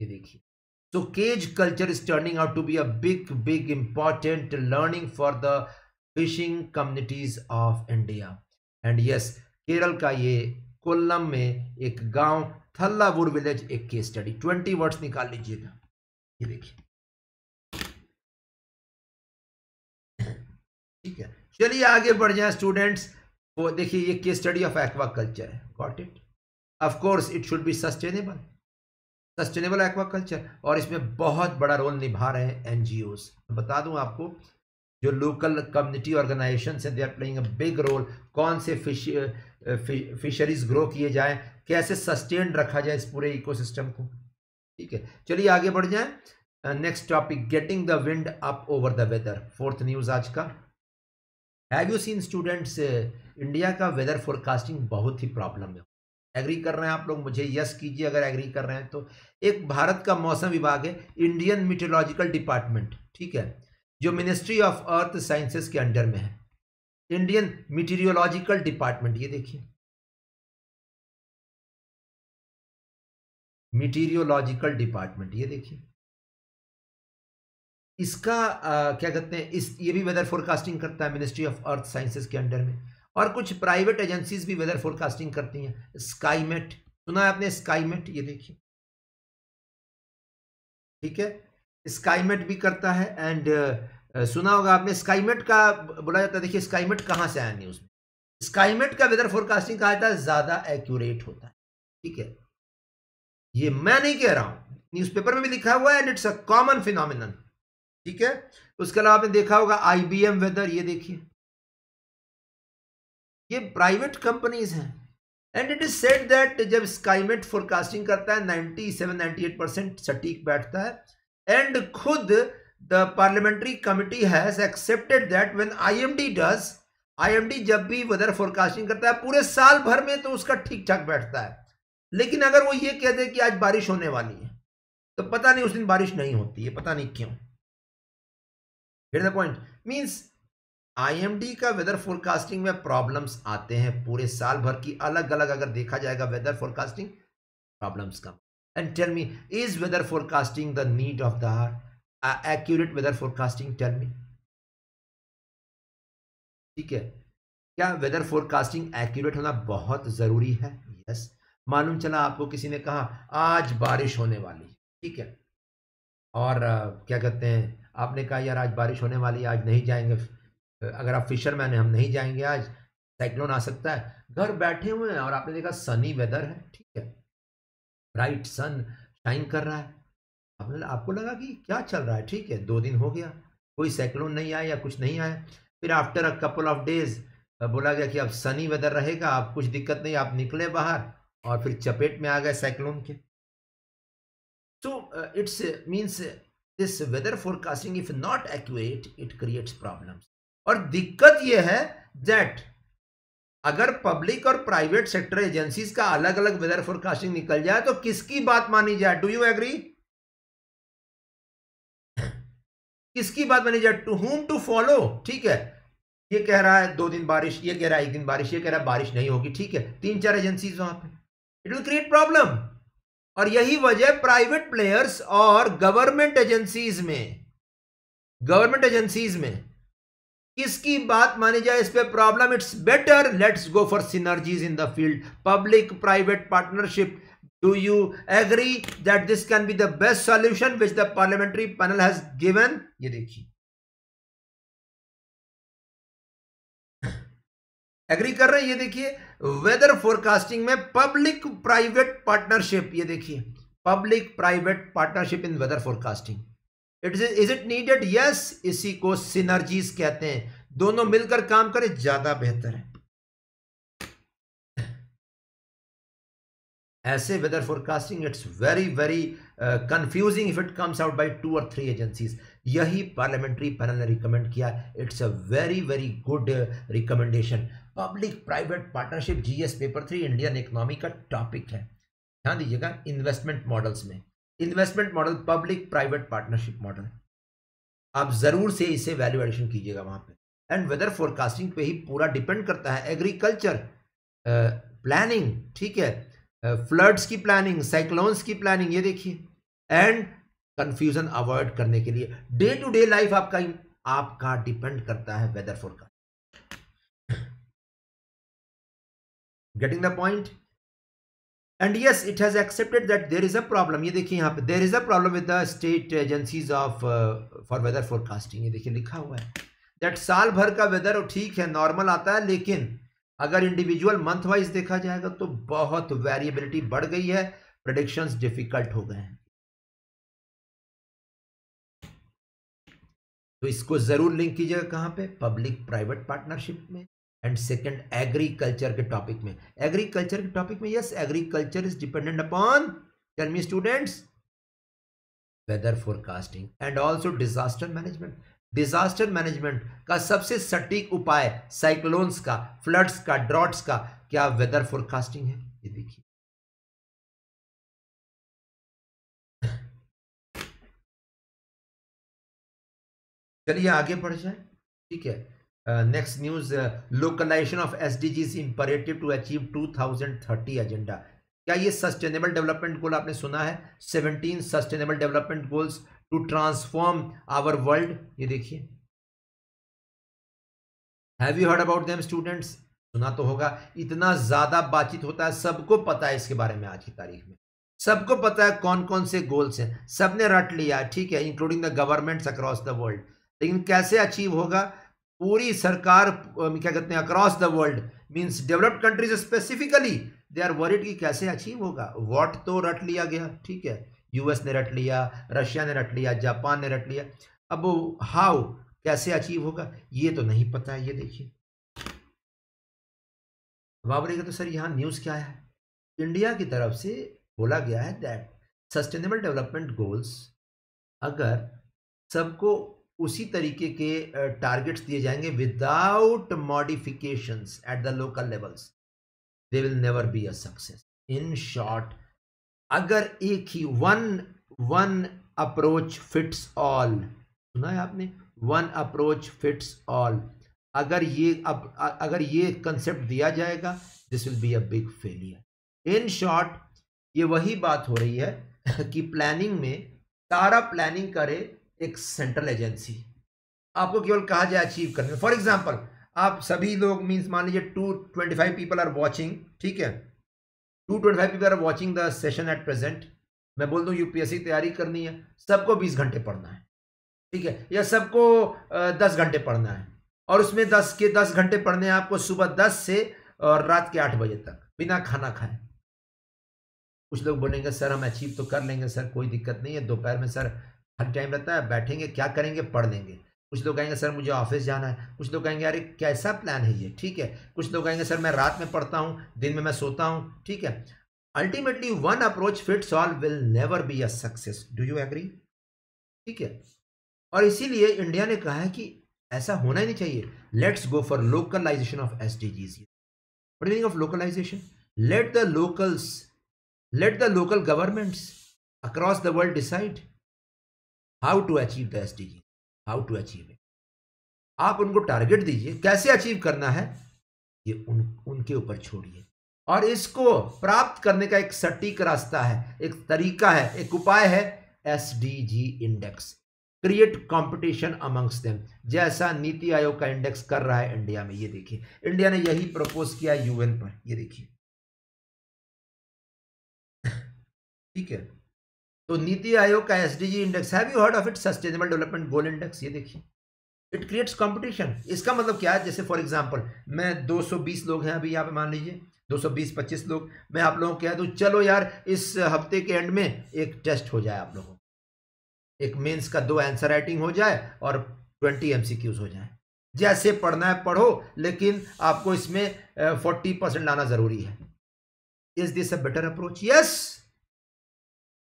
ये देखिए। So, cage culture is turning out to be a big big, important learning for the fishing communities of india. And yes Kerala का ये कोल्लम में एक गाँव थल्लावुर विलेज, एक केस स्टडी ट्वेंटी वर्ड्स निकाल लीजिएगा। ये देखिए। ठीक है? चलिए आगे बढ़ जाए स्टूडेंट्स वो देखिए, ये case study of aquaculture है। Got it of course it should be sustainable sustainable aquaculture और इसमें बहुत बड़ा रोल निभा रहे हैं एनजीओस बता दूँ आपको, जो लोकल कम्युनिटी ऑर्गेनाइजेशन है they are playing a big role कौन से फ़िश फिशरीज ग्रो किए जाए? कैसे सस्टेन रखा जाए इस पूरे इकोसिस्टम को? ठीक है, चलिए आगे बढ़ जाए। Next topic getting the wind up over the weather fourth news आज का। Have you seen students India का वेदर फोरकास्टिंग बहुत ही प्रॉब्लम है? एग्री कर रहे हैं आप लोग? मुझे यस कीजिए अगर एग्री कर रहे हैं तो। एक भारत का मौसम विभाग है इंडियन मीटरोलॉजिकल डिपार्टमेंट ठीक है? जो मिनिस्ट्री ऑफ़ अर्थ साइंसेस के अंडर में है। इंडियन मीटीरियोलॉजिकल डिपार्टमेंट ये देखिए। मिटीरियोलॉजिकल डिपार्टमेंट ये देखिए। इसका आ, क्या कहते हैं इस ये भी वेदर फोरकास्टिंग करता है मिनिस्ट्री ऑफ़ अर्थ साइंसेस के अंडर में। और कुछ प्राइवेट एजेंसीज भी वेदर फोरकास्टिंग करती हैं। स्काईमेट सुना है आपने स्काईमेट ये देखिए। ठीक है? स्काईमेट भी करता है एंड सुना होगा आपने स्काईमेट का बोला जाता है देखिए स्काईमेट कहाँ से आया न्यूज़ में स्काईमेट का वेदर फोरकास्टिंग कहा जाता है ज़्यादा एक्यूरेट होता है। ठीक है? ये मैं नहीं कह रहा हूँ। न्यूज़पेपर में भी लिखा हुआ है and it's a common phenomenon ठीक है? उसके अलावा आपने देखा होगा आईबीएम वेदर ये देखिए। ये प्राइवेट कंपनीज़ हैं। And it is said that जब स्काईमेट फोरकास्टिंग करता है 97 98 परसेंट सटीक बैठता है। एंड खुद the parliamentary committee has accepted that when IMD does IMD जब भी वेदर फोरकास्टिंग करता है, पूरे साल भर में तो उसका ठीक ठाक बैठता है। लेकिन अगर वो ये कह दे कि आज बारिश होने वाली है तो पता नहीं उस दिन बारिश नहीं होती है, पता नहीं क्यों। Get the point means IMD का वेदर फोरकास्टिंग में प्रॉब्लम्स आते हैं पूरे साल भर की। अलग अलग अगर देखा जाएगा वेदर फोरकास्टिंग प्रॉब्लम्स का and tell me is weather forecasting the need of the accurate weather forecasting tell me ठीक है? क्या वेदर फोरकास्टिंग एक्यूरेट होना बहुत ज़रूरी है? यस. मालूम चला आपको किसी ने कहा आज बारिश होने वाली ठीक है? और uh, क्या कहते हैं? आपने कहा, यार, आज बारिश होने वाली है, आज नहीं जाएँगे। अगर आप फिशरमैन हैं, हम नहीं जाएँगे आज। साइक्लोन आ सकता है। घर बैठे हुए हैं और आपने देखा, सनी वेदर है, ठीक है। ब्राइट सन शाइन कर रहा है। आपने, आपको लगा कि क्या चल रहा है? ठीक है, दो दिन हो गया। कोई साइक्लोन नहीं आया या कुछ नहीं आया। फिर after a couple of days बोला गया कि अब सनी वेदर रहेगा, आप कुछ दिक्कत नहीं, आप निकले बाहर और फिर चपेट में आ गए साइक्लोन के। So it's means this weather forecasting, if not accurate, it creates problems. और दिक्कत यह है that अगर पब्लिक और प्राइवेट सेक्टर एजेंसीज का अलग अलग वेदर फोरकास्टिंग निकल जाए तो किसकी बात मानी जाए? डू यू एग्री किसकी बात मानी जाए? टू हुम टू फॉलो ठीक है। ये कह रहा है, दो दिन बारिश, ये कह रहा है, एक दिन बारिश, ये कह रहा है, बारिश नहीं होगी। ठीक है, तीन चार एजेंसीज वहाँ पे। इट विल क्रिएट प्रॉब्लम और यही वजह प्राइवेट प्लेयर्स और गवर्नमेंट एजेंसीज में। गवर्नमेंट एजेंसीज में। किसकी बात मानी जाए, इस पे problem it's better let's go for synergies in the field public private partnership do you agree that this can be the best solution which the parliamentary panel has given ये देखिए। Agree कर रहे हैं? ये देखिए वेदर फोरकास्टिंग में public private partnership ये देखिए public private partnership in weather forecasting it is is it needed yes इसी को सिनर्जीज कहते हैं। दोनों मिलकर काम करें, ज़्यादा बेहतर है। ऐसे weather forecasting it's very very confusing if it comes out by two और थ्री एजेंसीज यही पार्लियामेंट्री पैनल ने रिकमेंड किया। It's a very very good recommendation public private partnership GS paper three Indian economy का topic है। ध्यान दीजिएगा investment models में। Investment model public private partnership model आप ज़रूर से इसे वैल्यू एडिशन कीजिएगा वहाँ पे। एंड वेदर फोरकास्टिंग पे ही पूरा डिपेंड करता है एग्रीकल्चर प्लानिंग ठीक है? फ्लड्स की प्लानिंग साइक्लोन्स की प्लानिंग ये देखिए। एंड कंफ्यूजन अवॉइड करने के लिए डे टू डे लाइफ आपका आपका डिपेंड करता है weather forecast getting the point and yes it has accepted that there is a problem ये देखिए यहाँ पे there is a problem with the state agencies of for weather forecasting ये देखिए लिखा हुआ है दैट साल भर का वेदर ठीक है नॉर्मल आता है, लेकिन अगर इंडिविजुअल मंथ वाइज देखा जाएगा तो बहुत वेरिएबिलिटी बढ़ गई है प्रडिक्शंस डिफ़िकल्ट हो गए हैं। तो इसको ज़रूर लिंक कीजिएगा कहाँ पे? पब्लिक प्राइवेट पार्टनरशिप में। एंड सेकंड एग्रीकल्चर के टॉपिक में। एग्रीकल्चर के टॉपिक में yes agriculture is dependent upon tell me students weather forecasting and also disaster management disaster management का सबसे सटीक उपाय साइक्लोन्स का फ्लड्स का ड्रॉट्स का, क्या वेदर फोरकास्टिंग है? ये देखिए। चलिए आगे बढ़ जाए। ठीक है। Next news localization of S D Gs imperative to achieve 2030 agenda क्या ये सस्टेनेबल डेवलपमेंट गोल आपने सुना है? 17 sustainable development goals to transform our world ये देखिए। Have you heard about them students सुना तो होगा। इतना ज़्यादा बातचीत होता है, सबको पता है इसके बारे में आज की तारीख में। सबको पता है कौन कौन से गोल्स हैं। सबने रट लिया, ठीक है including the governments across the world लेकिन कैसे अचीव होगा? पूरी सरकार क्या कहते हैं across the world means developed countries specifically they are worried कि कैसे अचीव होगा। वॉट तो रट लिया गया, ठीक है। यूएस ने रट लिया रशिया ने रट लिया जापान ने रट लिया। अब हाउ कैसे अचीव होगा, ये तो नहीं पता है, ये देखिए। बाबरेगा तो सर, यहाँ न्यूज़ क्या है? इंडिया की तरफ़ से बोला गया है दैट सस्टेनेबल डेवलपमेंट गोल्स अगर सबको उसी तरीके के टारगेट्स दिए जाएँगे without modifications at the local levels they will never be a success in short अगर एक ही one one approach fits all सुना है आपने? वन अप्रोच फिट्स ऑल अगर ये अगर ये कंसेप्ट दिया जाएगा this will be a big failure in short ये वही बात हो रही है कि प्लानिंग में सारा प्लानिंग करे एक सेंट्रल एजेंसी आपको केवल कहा जाए अचीव करने फॉर एग्ज़ाम्पल आप सभी लोग मीन्स मान लीजिए two twenty five people are watching ठीक है? Two twenty five people are watching the session at present मैं बोल दूँ यूपीएससी तैयारी करनी है। सबको बीस घंटे पढ़ना है, ठीक है? या सबको दस घंटे पढ़ना है। और उसमें दस के दस घंटे पढ़ने आपको सुबह दस से और रात के आठ बजे तक, बिना खाना खाए। कुछ लोग बोलेंगे, सर, हम अचीव तो कर लेंगे, सर, कोई दिक्कत नहीं है। दोपहर में, सर हर टाइम रहता है बैठेंगे क्या करेंगे? पढ़ लेंगे। कुछ लोग कहेंगे सर मुझे ऑफ़िस जाना है। कुछ लोग कहेंगे अरे कैसा प्लान है ये? ठीक है। कुछ लोग कहेंगे सर मैं रात में पढ़ता हूँ दिन में मैं सोता हूँ। ठीक है। Ultimately one approach fits all will never be a success do you agree ठीक है। और इसीलिए इंडिया ने कहा है कि ऐसा होना ही नहीं चाहिए। Let's go for localisation of S What is the meaning of localization? Let the locals, let the local governments across the world decide how to achieve the SDG, how to achieve it. आप उनको target दीजिए कैसे achieve करना है ये उन उनके ऊपर छोड़िए। और इसको प्राप्त करने का एक सटीक रास्ता है एक तरीका है एक उपाय है S D G index create competition amongst them जैसा नीति आयोग का इंडेक्स कर रहा है इंडिया में ये देखिए। इंडिया ने यही प्रपोज किया यूएन पर ये देखिए। ठीक है? तो नीति आयोग का SDG index have you heard of it sustainable development goal index ये देखिए। इट क्रिएट्स कंपटीशन इसका मतलब क्या है? जैसे फॉर एग्जांपल मैं 220 लोग हैं अभी यहाँ पे, मान लीजिए 220-25 लोग, मैं आप लोगों को कह दूँ, चलो यार, इस हफ़्ते के एंड में एक टेस्ट हो जाए आप लोगों एक मेंस का दो आंसर राइटिंग हो जाए और ट्वेंटी एमसीक्यूज हो जाए। जैसे पढ़ना है, पढ़ो, लेकिन आपको इसमें फोर्टी परसेंट लाना ज़रूरी है। Is this a better approach yes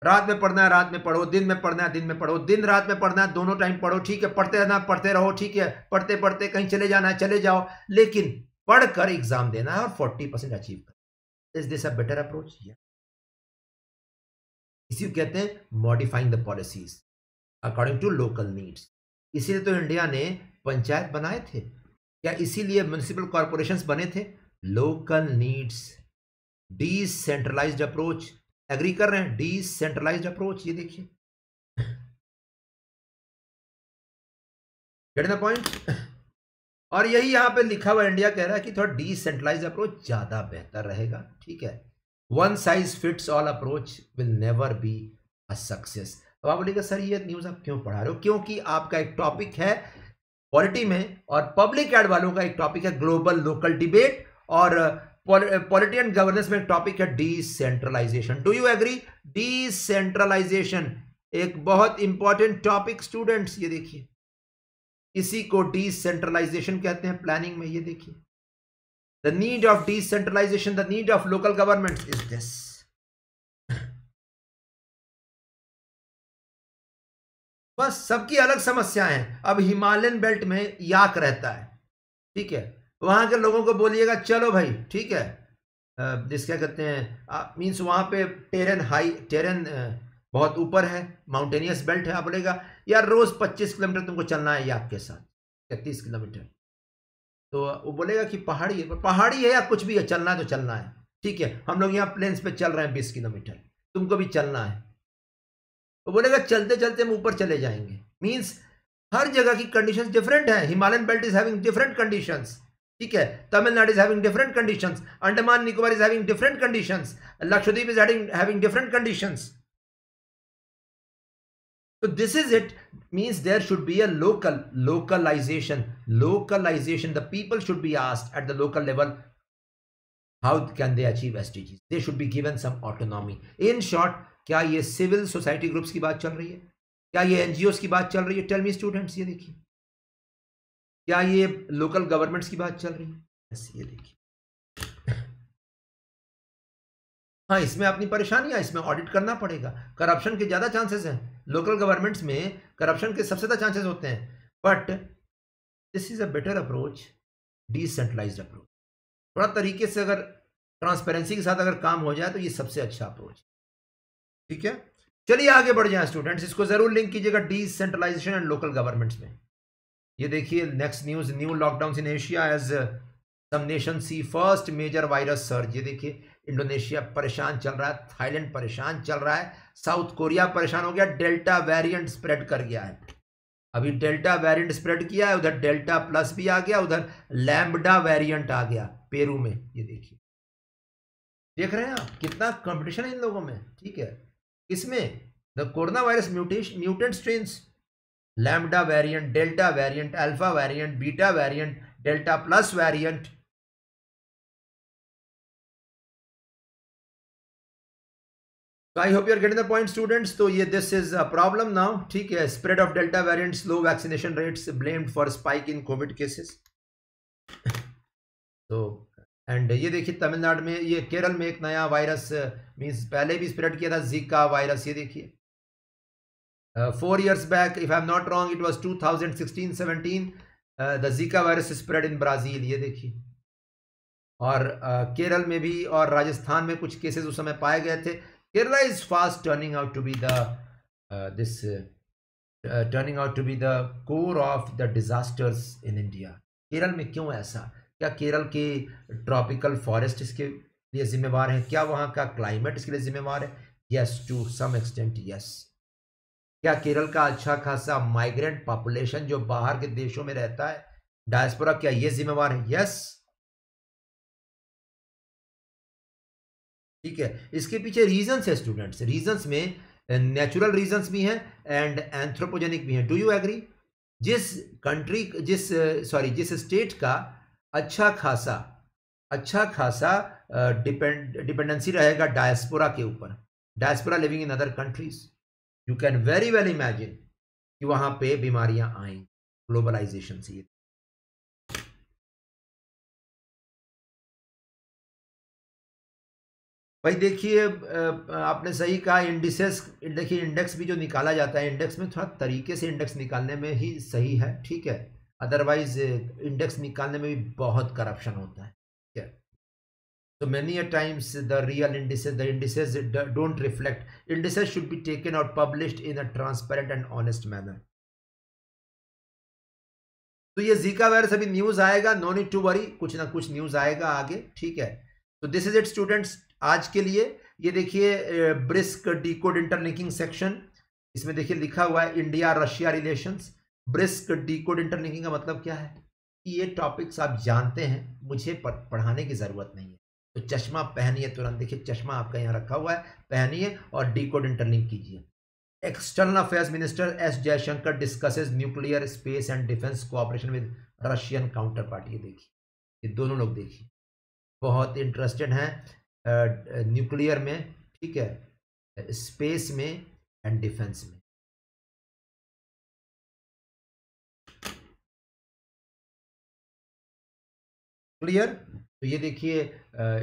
रात में पढ़ना है, रात में पढ़ो, दिन में पढ़ना है, दिन में पढ़ो, दिन रात में पढ़ना है, दोनों टाइम पढ़ो, ठीक है, पढ़ते रहना, पढ़ते रहो, ठीक है, पढ़ते पढ़ते कहीं चले जाना है, चले जाओ, लेकिन पढ़कर एग्ज़ाम देना है और फोर्टी परसेंट अचीव कर is this a better approach इसी को कहते हैं modifying the policies according to local needs इसीलिए तो इंडिया ने पंचायत बनाए थे। क्या इसीलिए म्यूनिसिपल कॉरपोरेशन बने थे? Local needs decentralised approach agree कर रहे हैं? डिसेंट्रलाइज्ड अप्रोच ये देखिए। पॉइंट और यही यहाँ पे लिखा हुआ इंडिया कह रहा है कि थोड़ा डिसेंट्रलाइज अप्रोच ज़्यादा बेहतर रहेगा, ठीक है? One size fits all approach will never be a success अब आप बोलेगा, सर, ये न्यूज़ आप क्यों पढ़ा रहे हो? क्योंकि आपका एक टॉपिक है पॉलिटी में और पब्लिक एड वालों का एक टॉपिक है ग्लोबल लोकल डिबेट और पॉलिटी एंड गवर्नेंस में टॉपिक है decentralisation do you agree decentralisation एक बहुत इंपॉर्टेंट टॉपिक स्टूडेंट्स ये देखिए। इसी को डिसेंट्रलाइजेशन कहते हैं प्लानिंग में, ये देखिए। The need of decentralisation the need of local government is this बस सबकी अलग समस्याएँ हैं। अब हिमालयन बेल्ट में याक रहता है। ठीक है? वहाँ के लोगों को बोलिएगा, चलो भाई, ठीक है। जिस क्या कहते हैं मीन्स वहाँ पे टेरन हाई टेरन बहुत ऊपर है माउंटेनियस बेल्ट है, आप बोलेगा यार रोज 25 किलोमीटर तुमको चलना है याक आपके साथ, इकतीस किलोमीटर। तो वो बोलेगा कि पहाड़ी है पहाड़ी है या कुछ भी है, चलना है तो चलना है, ठीक है, हम लोग यहाँ प्लेन्स पे चल रहे हैं बीस किलोमीटर, तुमको भी चलना है। वो बोलेगा, चलते चलते हम ऊपर चले जाएँगे। मीन्स हर जगह की कंडीशंस डिफरेंट है, Himalayan belt is having different conditions ठीक है? Tamil Nadu is having different conditions Andaman Nicobar is having different conditions Lakshadweep is having different conditions तो this is it means there should be a local localisation localisation the people should be asked at the local level how can they achieve S T they should be given some autonomy in short क्या ये civil society groups की बात चल रही है? क्या ये NGO की बात चल रही है? टेल मी स्टूडेंट्स ये देखिए। क्या ये लोकल गवर्नमेंट्स की बात चल रही है? यस ये देखिए। हाँ इसमें अपनी परेशानियाँ, इसमें ऑडिट करना पड़ेगा। करप्शन के ज़्यादा चांसेस हैं। लोकल गवर्नमेंट्स में करप्शन के सबसे ज़्यादा चांसेस होते हैं। But this is a better approach decentralise approach थोड़ा तरीके से अगर ट्रांसपेरेंसी के साथ अगर काम हो जाए तो ये सबसे अच्छा अप्रोच ठीक है? चलिए आगे बढ़ जाए स्टूडेंट्स इसको ज़रूर लिंक कीजिएगा डिसेंट्रलाइजेशन एंड लोकल गवर्नमेंट्स में। ये देखिए next news new lockdown in Asia as some nation see first major virus surge ये देखिए इंडोनेशिया परेशान चल रहा है थाईलैंड परेशान चल रहा है साउथ कोरिया परेशान हो गया डेल्टा वेरिएंट स्प्रेड कर गया है। अभी डेल्टा वेरिएंट स्प्रेड किया है, उधर डेल्टा प्लस भी आ गया, उधर लैम्बडा वेरिएंट आ गया पेरू में, ये देखिए। देख रहे हैं आप, कितना कंपटीशन है इन लोगों में, ठीक है। इसमें the corona virus mutation mutant strains lambda variant delta variant alpha variant beta variant delta plus variant I hope you are getting the point students तो ये this is a problem now ठीक है spread of delta variant slow vaccination rates blamed for spike in COVID cases तो and ये देखिए, तमिलनाडु में, ये केरल में एक नया वायरस मीन्स पहले भी स्प्रेड किया था जिका वायरस ये देखिए। Four years back if I am not wrong it was 2016 17 the Zika virus spread in Brazil ये देखिए। और केरल में भी और राजस्थान में कुछ केसेस उस समय पाए गए थे। Kerala is fast turning out to be the this turning out to be the core of the disasters in India Kerala में क्यों ऐसा? क्या केरल के ट्रॉपिकल फॉरेस्ट इसके लिए जिम्मेवार हैं? क्या वहाँ का क्लाइमेट इसके लिए जिम्मेवार है? Yes to some extent yes क्या केरल का अच्छा खासा माइग्रेंट पॉपुलेशन जो बाहर के देशों में रहता है डायस्पोरा क्या ये जिम्मेवार है? यस ठीक है। इसके पीछे रीजंस है स्टूडेंट्स रीजंस में नेचुरल रीजंस भी हैं एंड एंथ्रोपोजेनिक भी हैं। डू यू एग्री जिस कंट्री जिस सॉरी जिस स्टेट का अच्छा खासा अच्छा खासा डिपेंड डिपेंडेंसी रहेगा डायस्पोरा के ऊपर। Diaspora living in other countries you can very well imagine कि वहाँ पे बीमारियाँ आएँगी ग्लोबलाइजेशन से भाई देखिए आपने सही कहा इंडिसेस देखिए इंडेक्स भी जो निकाला जाता है इंडेक्स में थोड़ा तरीके से इंडेक्स निकालने में ही सही है, ठीक है। अदरवाइज़ इंडेक्स निकालने में भी बहुत करप्शन होता है। So, many a times the real indices, the indices don't reflect. Indices should be taken out, published in a transparent and honest manner. तो ये जीका वायरस अभी न्यूज़ आएगा नो नीड टू वरी कुछ ना कुछ news आएगा आगे, ठीक है? तो दिस इज़ इट स्टूडेंट्स आज के लिए। ये देखिए ब्रिस्क डीकोड इंटरलिंकिंग सेक्शन इसमें देखिए लिखा हुआ है India Russia relations brisk decode interlinking का मतलब क्या है? ये टॉपिक्स आप जानते हैं, मुझे पढ़ाने की ज़रूरत नहीं है। तो चश्मा पहनिए तुरंत। देखिए, चश्मा आपका यहाँ रखा हुआ है। पहनिए और डीकोड इंटरलिंक कीजिए। External affairs minister S Jaishankar discusses nuclear space and defence cooperation with Russian counter party ये देखिए, ये दोनों लोग देखिए। बहुत इंटरेस्टेड हैं न्यूक्लियर में, ठीक है स्पेस में एंड डिफेंस में। क्लियर तो ये देखिए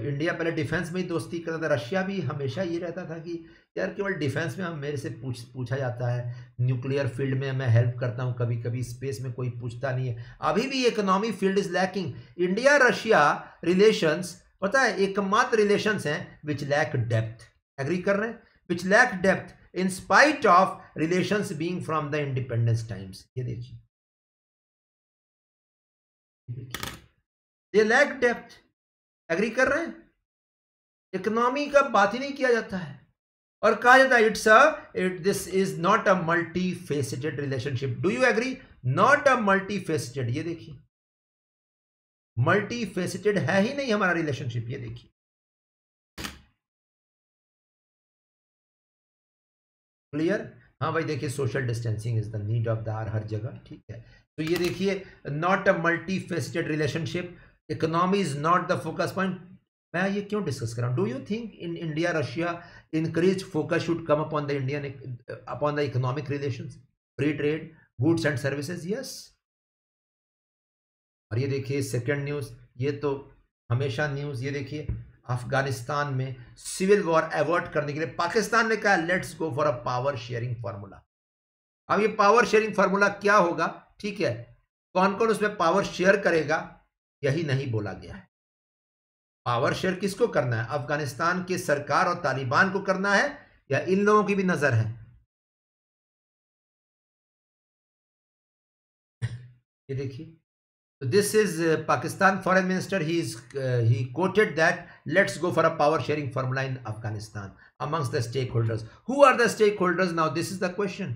इंडिया पहले डिफेंस में ही दोस्ती करता था। रशिया भी हमेशा ये रहता था कि, यार, केवल डिफेंस में हम मेरे से पूछ, पूछा जाता है। न्यूक्लियर फ़ील्ड में मैं हेल्प करता हूँ कभी कभी स्पेस में कोई पूछता नहीं है। अभी भी economy field is lacking. India, Russia relations, पता है, एकमात्र रिलेशन हैं विच लैक डेप्थ। एग्री कर रहे हैं? Which lack depth in spite of relation being from the independence times. ये देखिए। Lack depth. एग्री कर रहे हैं? इकोनॉमी का बात ही नहीं किया जाता है। और कहा जाता है it's a it this is not a multi faceted relationship do you agree not a multi faceted ये देखिए। मल्टी फेसिटेड है ही नहीं हमारा रिलेशनशिप ये देखिए। क्लियर हाँ भाई, देखिए social distancing is the need of the hour हर जगह, ठीक है। तो ये देखिए not a multi faceted relationship economy is not the focus point मैं ये क्यों डिस्कस कर रहा हूँ? Do you think in India Russia increase focus should come upon the Indian upon the economic relation free trade goods and services yes और ये देखिए second news ये तो हमेशा न्यूज़ ये देखिए, अफ़गानिस्तान में सिविल वॉर अवॉइड करने के लिए पाकिस्तान ने कहा let's go for a power sharing formula अब ये पावर शेयरिंग फार्मूला क्या होगा? ठीक है कौन कौन उसमें पावर शेयर करेगा? यही नहीं बोला गया है। पावर शेयर किसको करना है? अफ़गानिस्तान की सरकार और तालिबान को करना है या इन लोगों की भी नज़र है? ये देखिए। This is Pakistan foreign minister he is he quoted that let's go for a power sharing formula in Afghanistan amongst the stakeholders who are the stakeholders now this is the question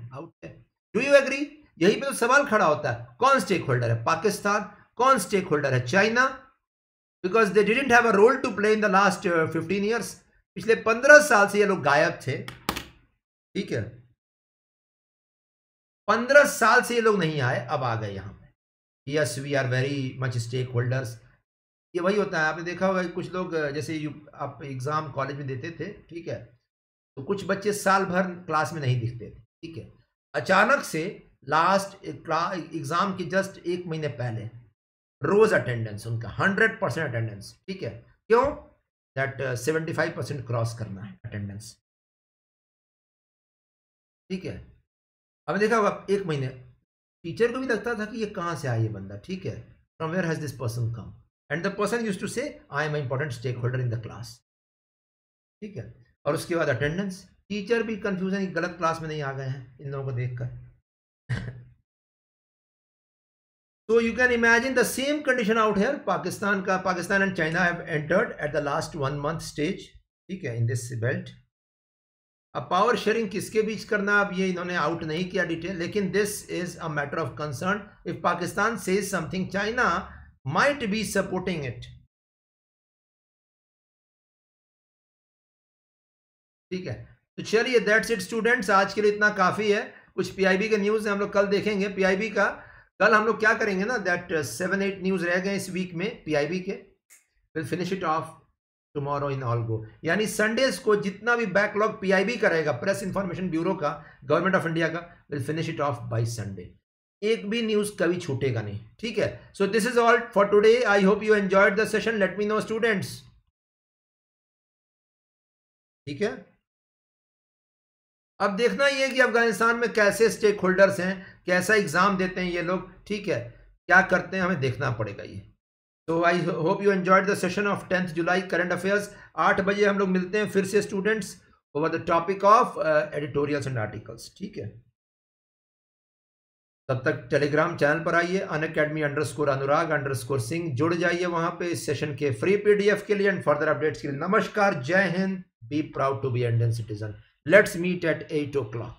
do you agree यही पे तो सवाल खड़ा होता है। कौन stakeholder है? पाकिस्तान कौन स्टेक होल्डर है China because they didn't have a role to play in the last fifteen years पिछले पंद्रह साल से ये लोग गायब थे। ठीक है? पंद्रह साल से ये लोग नहीं आए, अब आ गए यहाँ yes we are very much stakeholders ये वही होता है। आपने देखा होगा कुछ लोग जैसे यू, आप एग्ज़ाम कॉलेज में देते थे, ठीक है? तो कुछ बच्चे साल भर क्लास में नहीं दिखते थे, ठीक है? अचानक से लास्ट एग्ज़ाम के जस्ट एक महीने पहले रोज़ अटेंडेंस उनका हंड्रेड परसेंट अटेंडेंस ठीक है? क्यों? That seventy five percent cross करना है अटेंडेंस ठीक है? अब देखा होगा, एक महीने टीचर को भी लगता था कि ये कहाँ से आया ये बंदा, ठीक है? From where has this person come and the person use to say I am important stakeholder in the class ठीक है? और उसके बाद अटेंडेंस टीचर भी कंफ्यूजन गलत क्लास में नहीं आ गए हैं इन लोगों को देखकर। So you can imagine the same condition out here. Pakistan का Pakistan and China have entered at the last one month stage. ठीक है, in this belt. अब पावर शेयरिंग किसके बीच करना? अब ये इन्होंने आउट नहीं किया डिटेल लेकिन this is a matter of concern if Pakistan says something China might be supporting it ठीक है तो चलिए दैट्स इट स्टूडेंट्स आज के लिए इतना काफ़ी है. कुछ पीआईबी के न्यूज़ हम लोग कल देखेंगे. पीआईबी का कल हम लोग क्या करेंगे ना दैट सेवन एट न्यूज़ रह गए इस वीक में पीआईबी के। Will finish it off tomorrow in all go यानी संडेज को जितना भी बैकलॉग पीआईबी करेगा प्रेस इंफॉर्मेशन ब्यूरो का गवर्नमेंट ऑफ़ इंडिया का will finish it off by Sunday एक भी न्यूज़ कभी छूटेगा नहीं, ठीक है? So this is all for today I hope you enjoyed the session let me know students ठीक है? अब देखना ये कि अफ़गानिस्तान में कैसे स्टेक होल्डर्स हैं कैसा एग्ज़ाम देते हैं ये लोग, ठीक है, क्या करते हैं हमें देखना पड़ेगा ये। तो I hope you enjoyed the session of tenth July current affairs आठ बजे हम लोग मिलते हैं फिर से students over the topic of editorials and articles ठीक है। तब तक टेलीग्राम चैनल पर आइए Unacademy underscore Anurag underscore Singh जुड़ जाइए वहाँ पे इस सेशन के फ्री पीडीएफ के लिए एंड फर्दर अपडेट्स के लिए। नमस्कार, जय Hind be proud to be Indian citizen let's meet at eight o'clock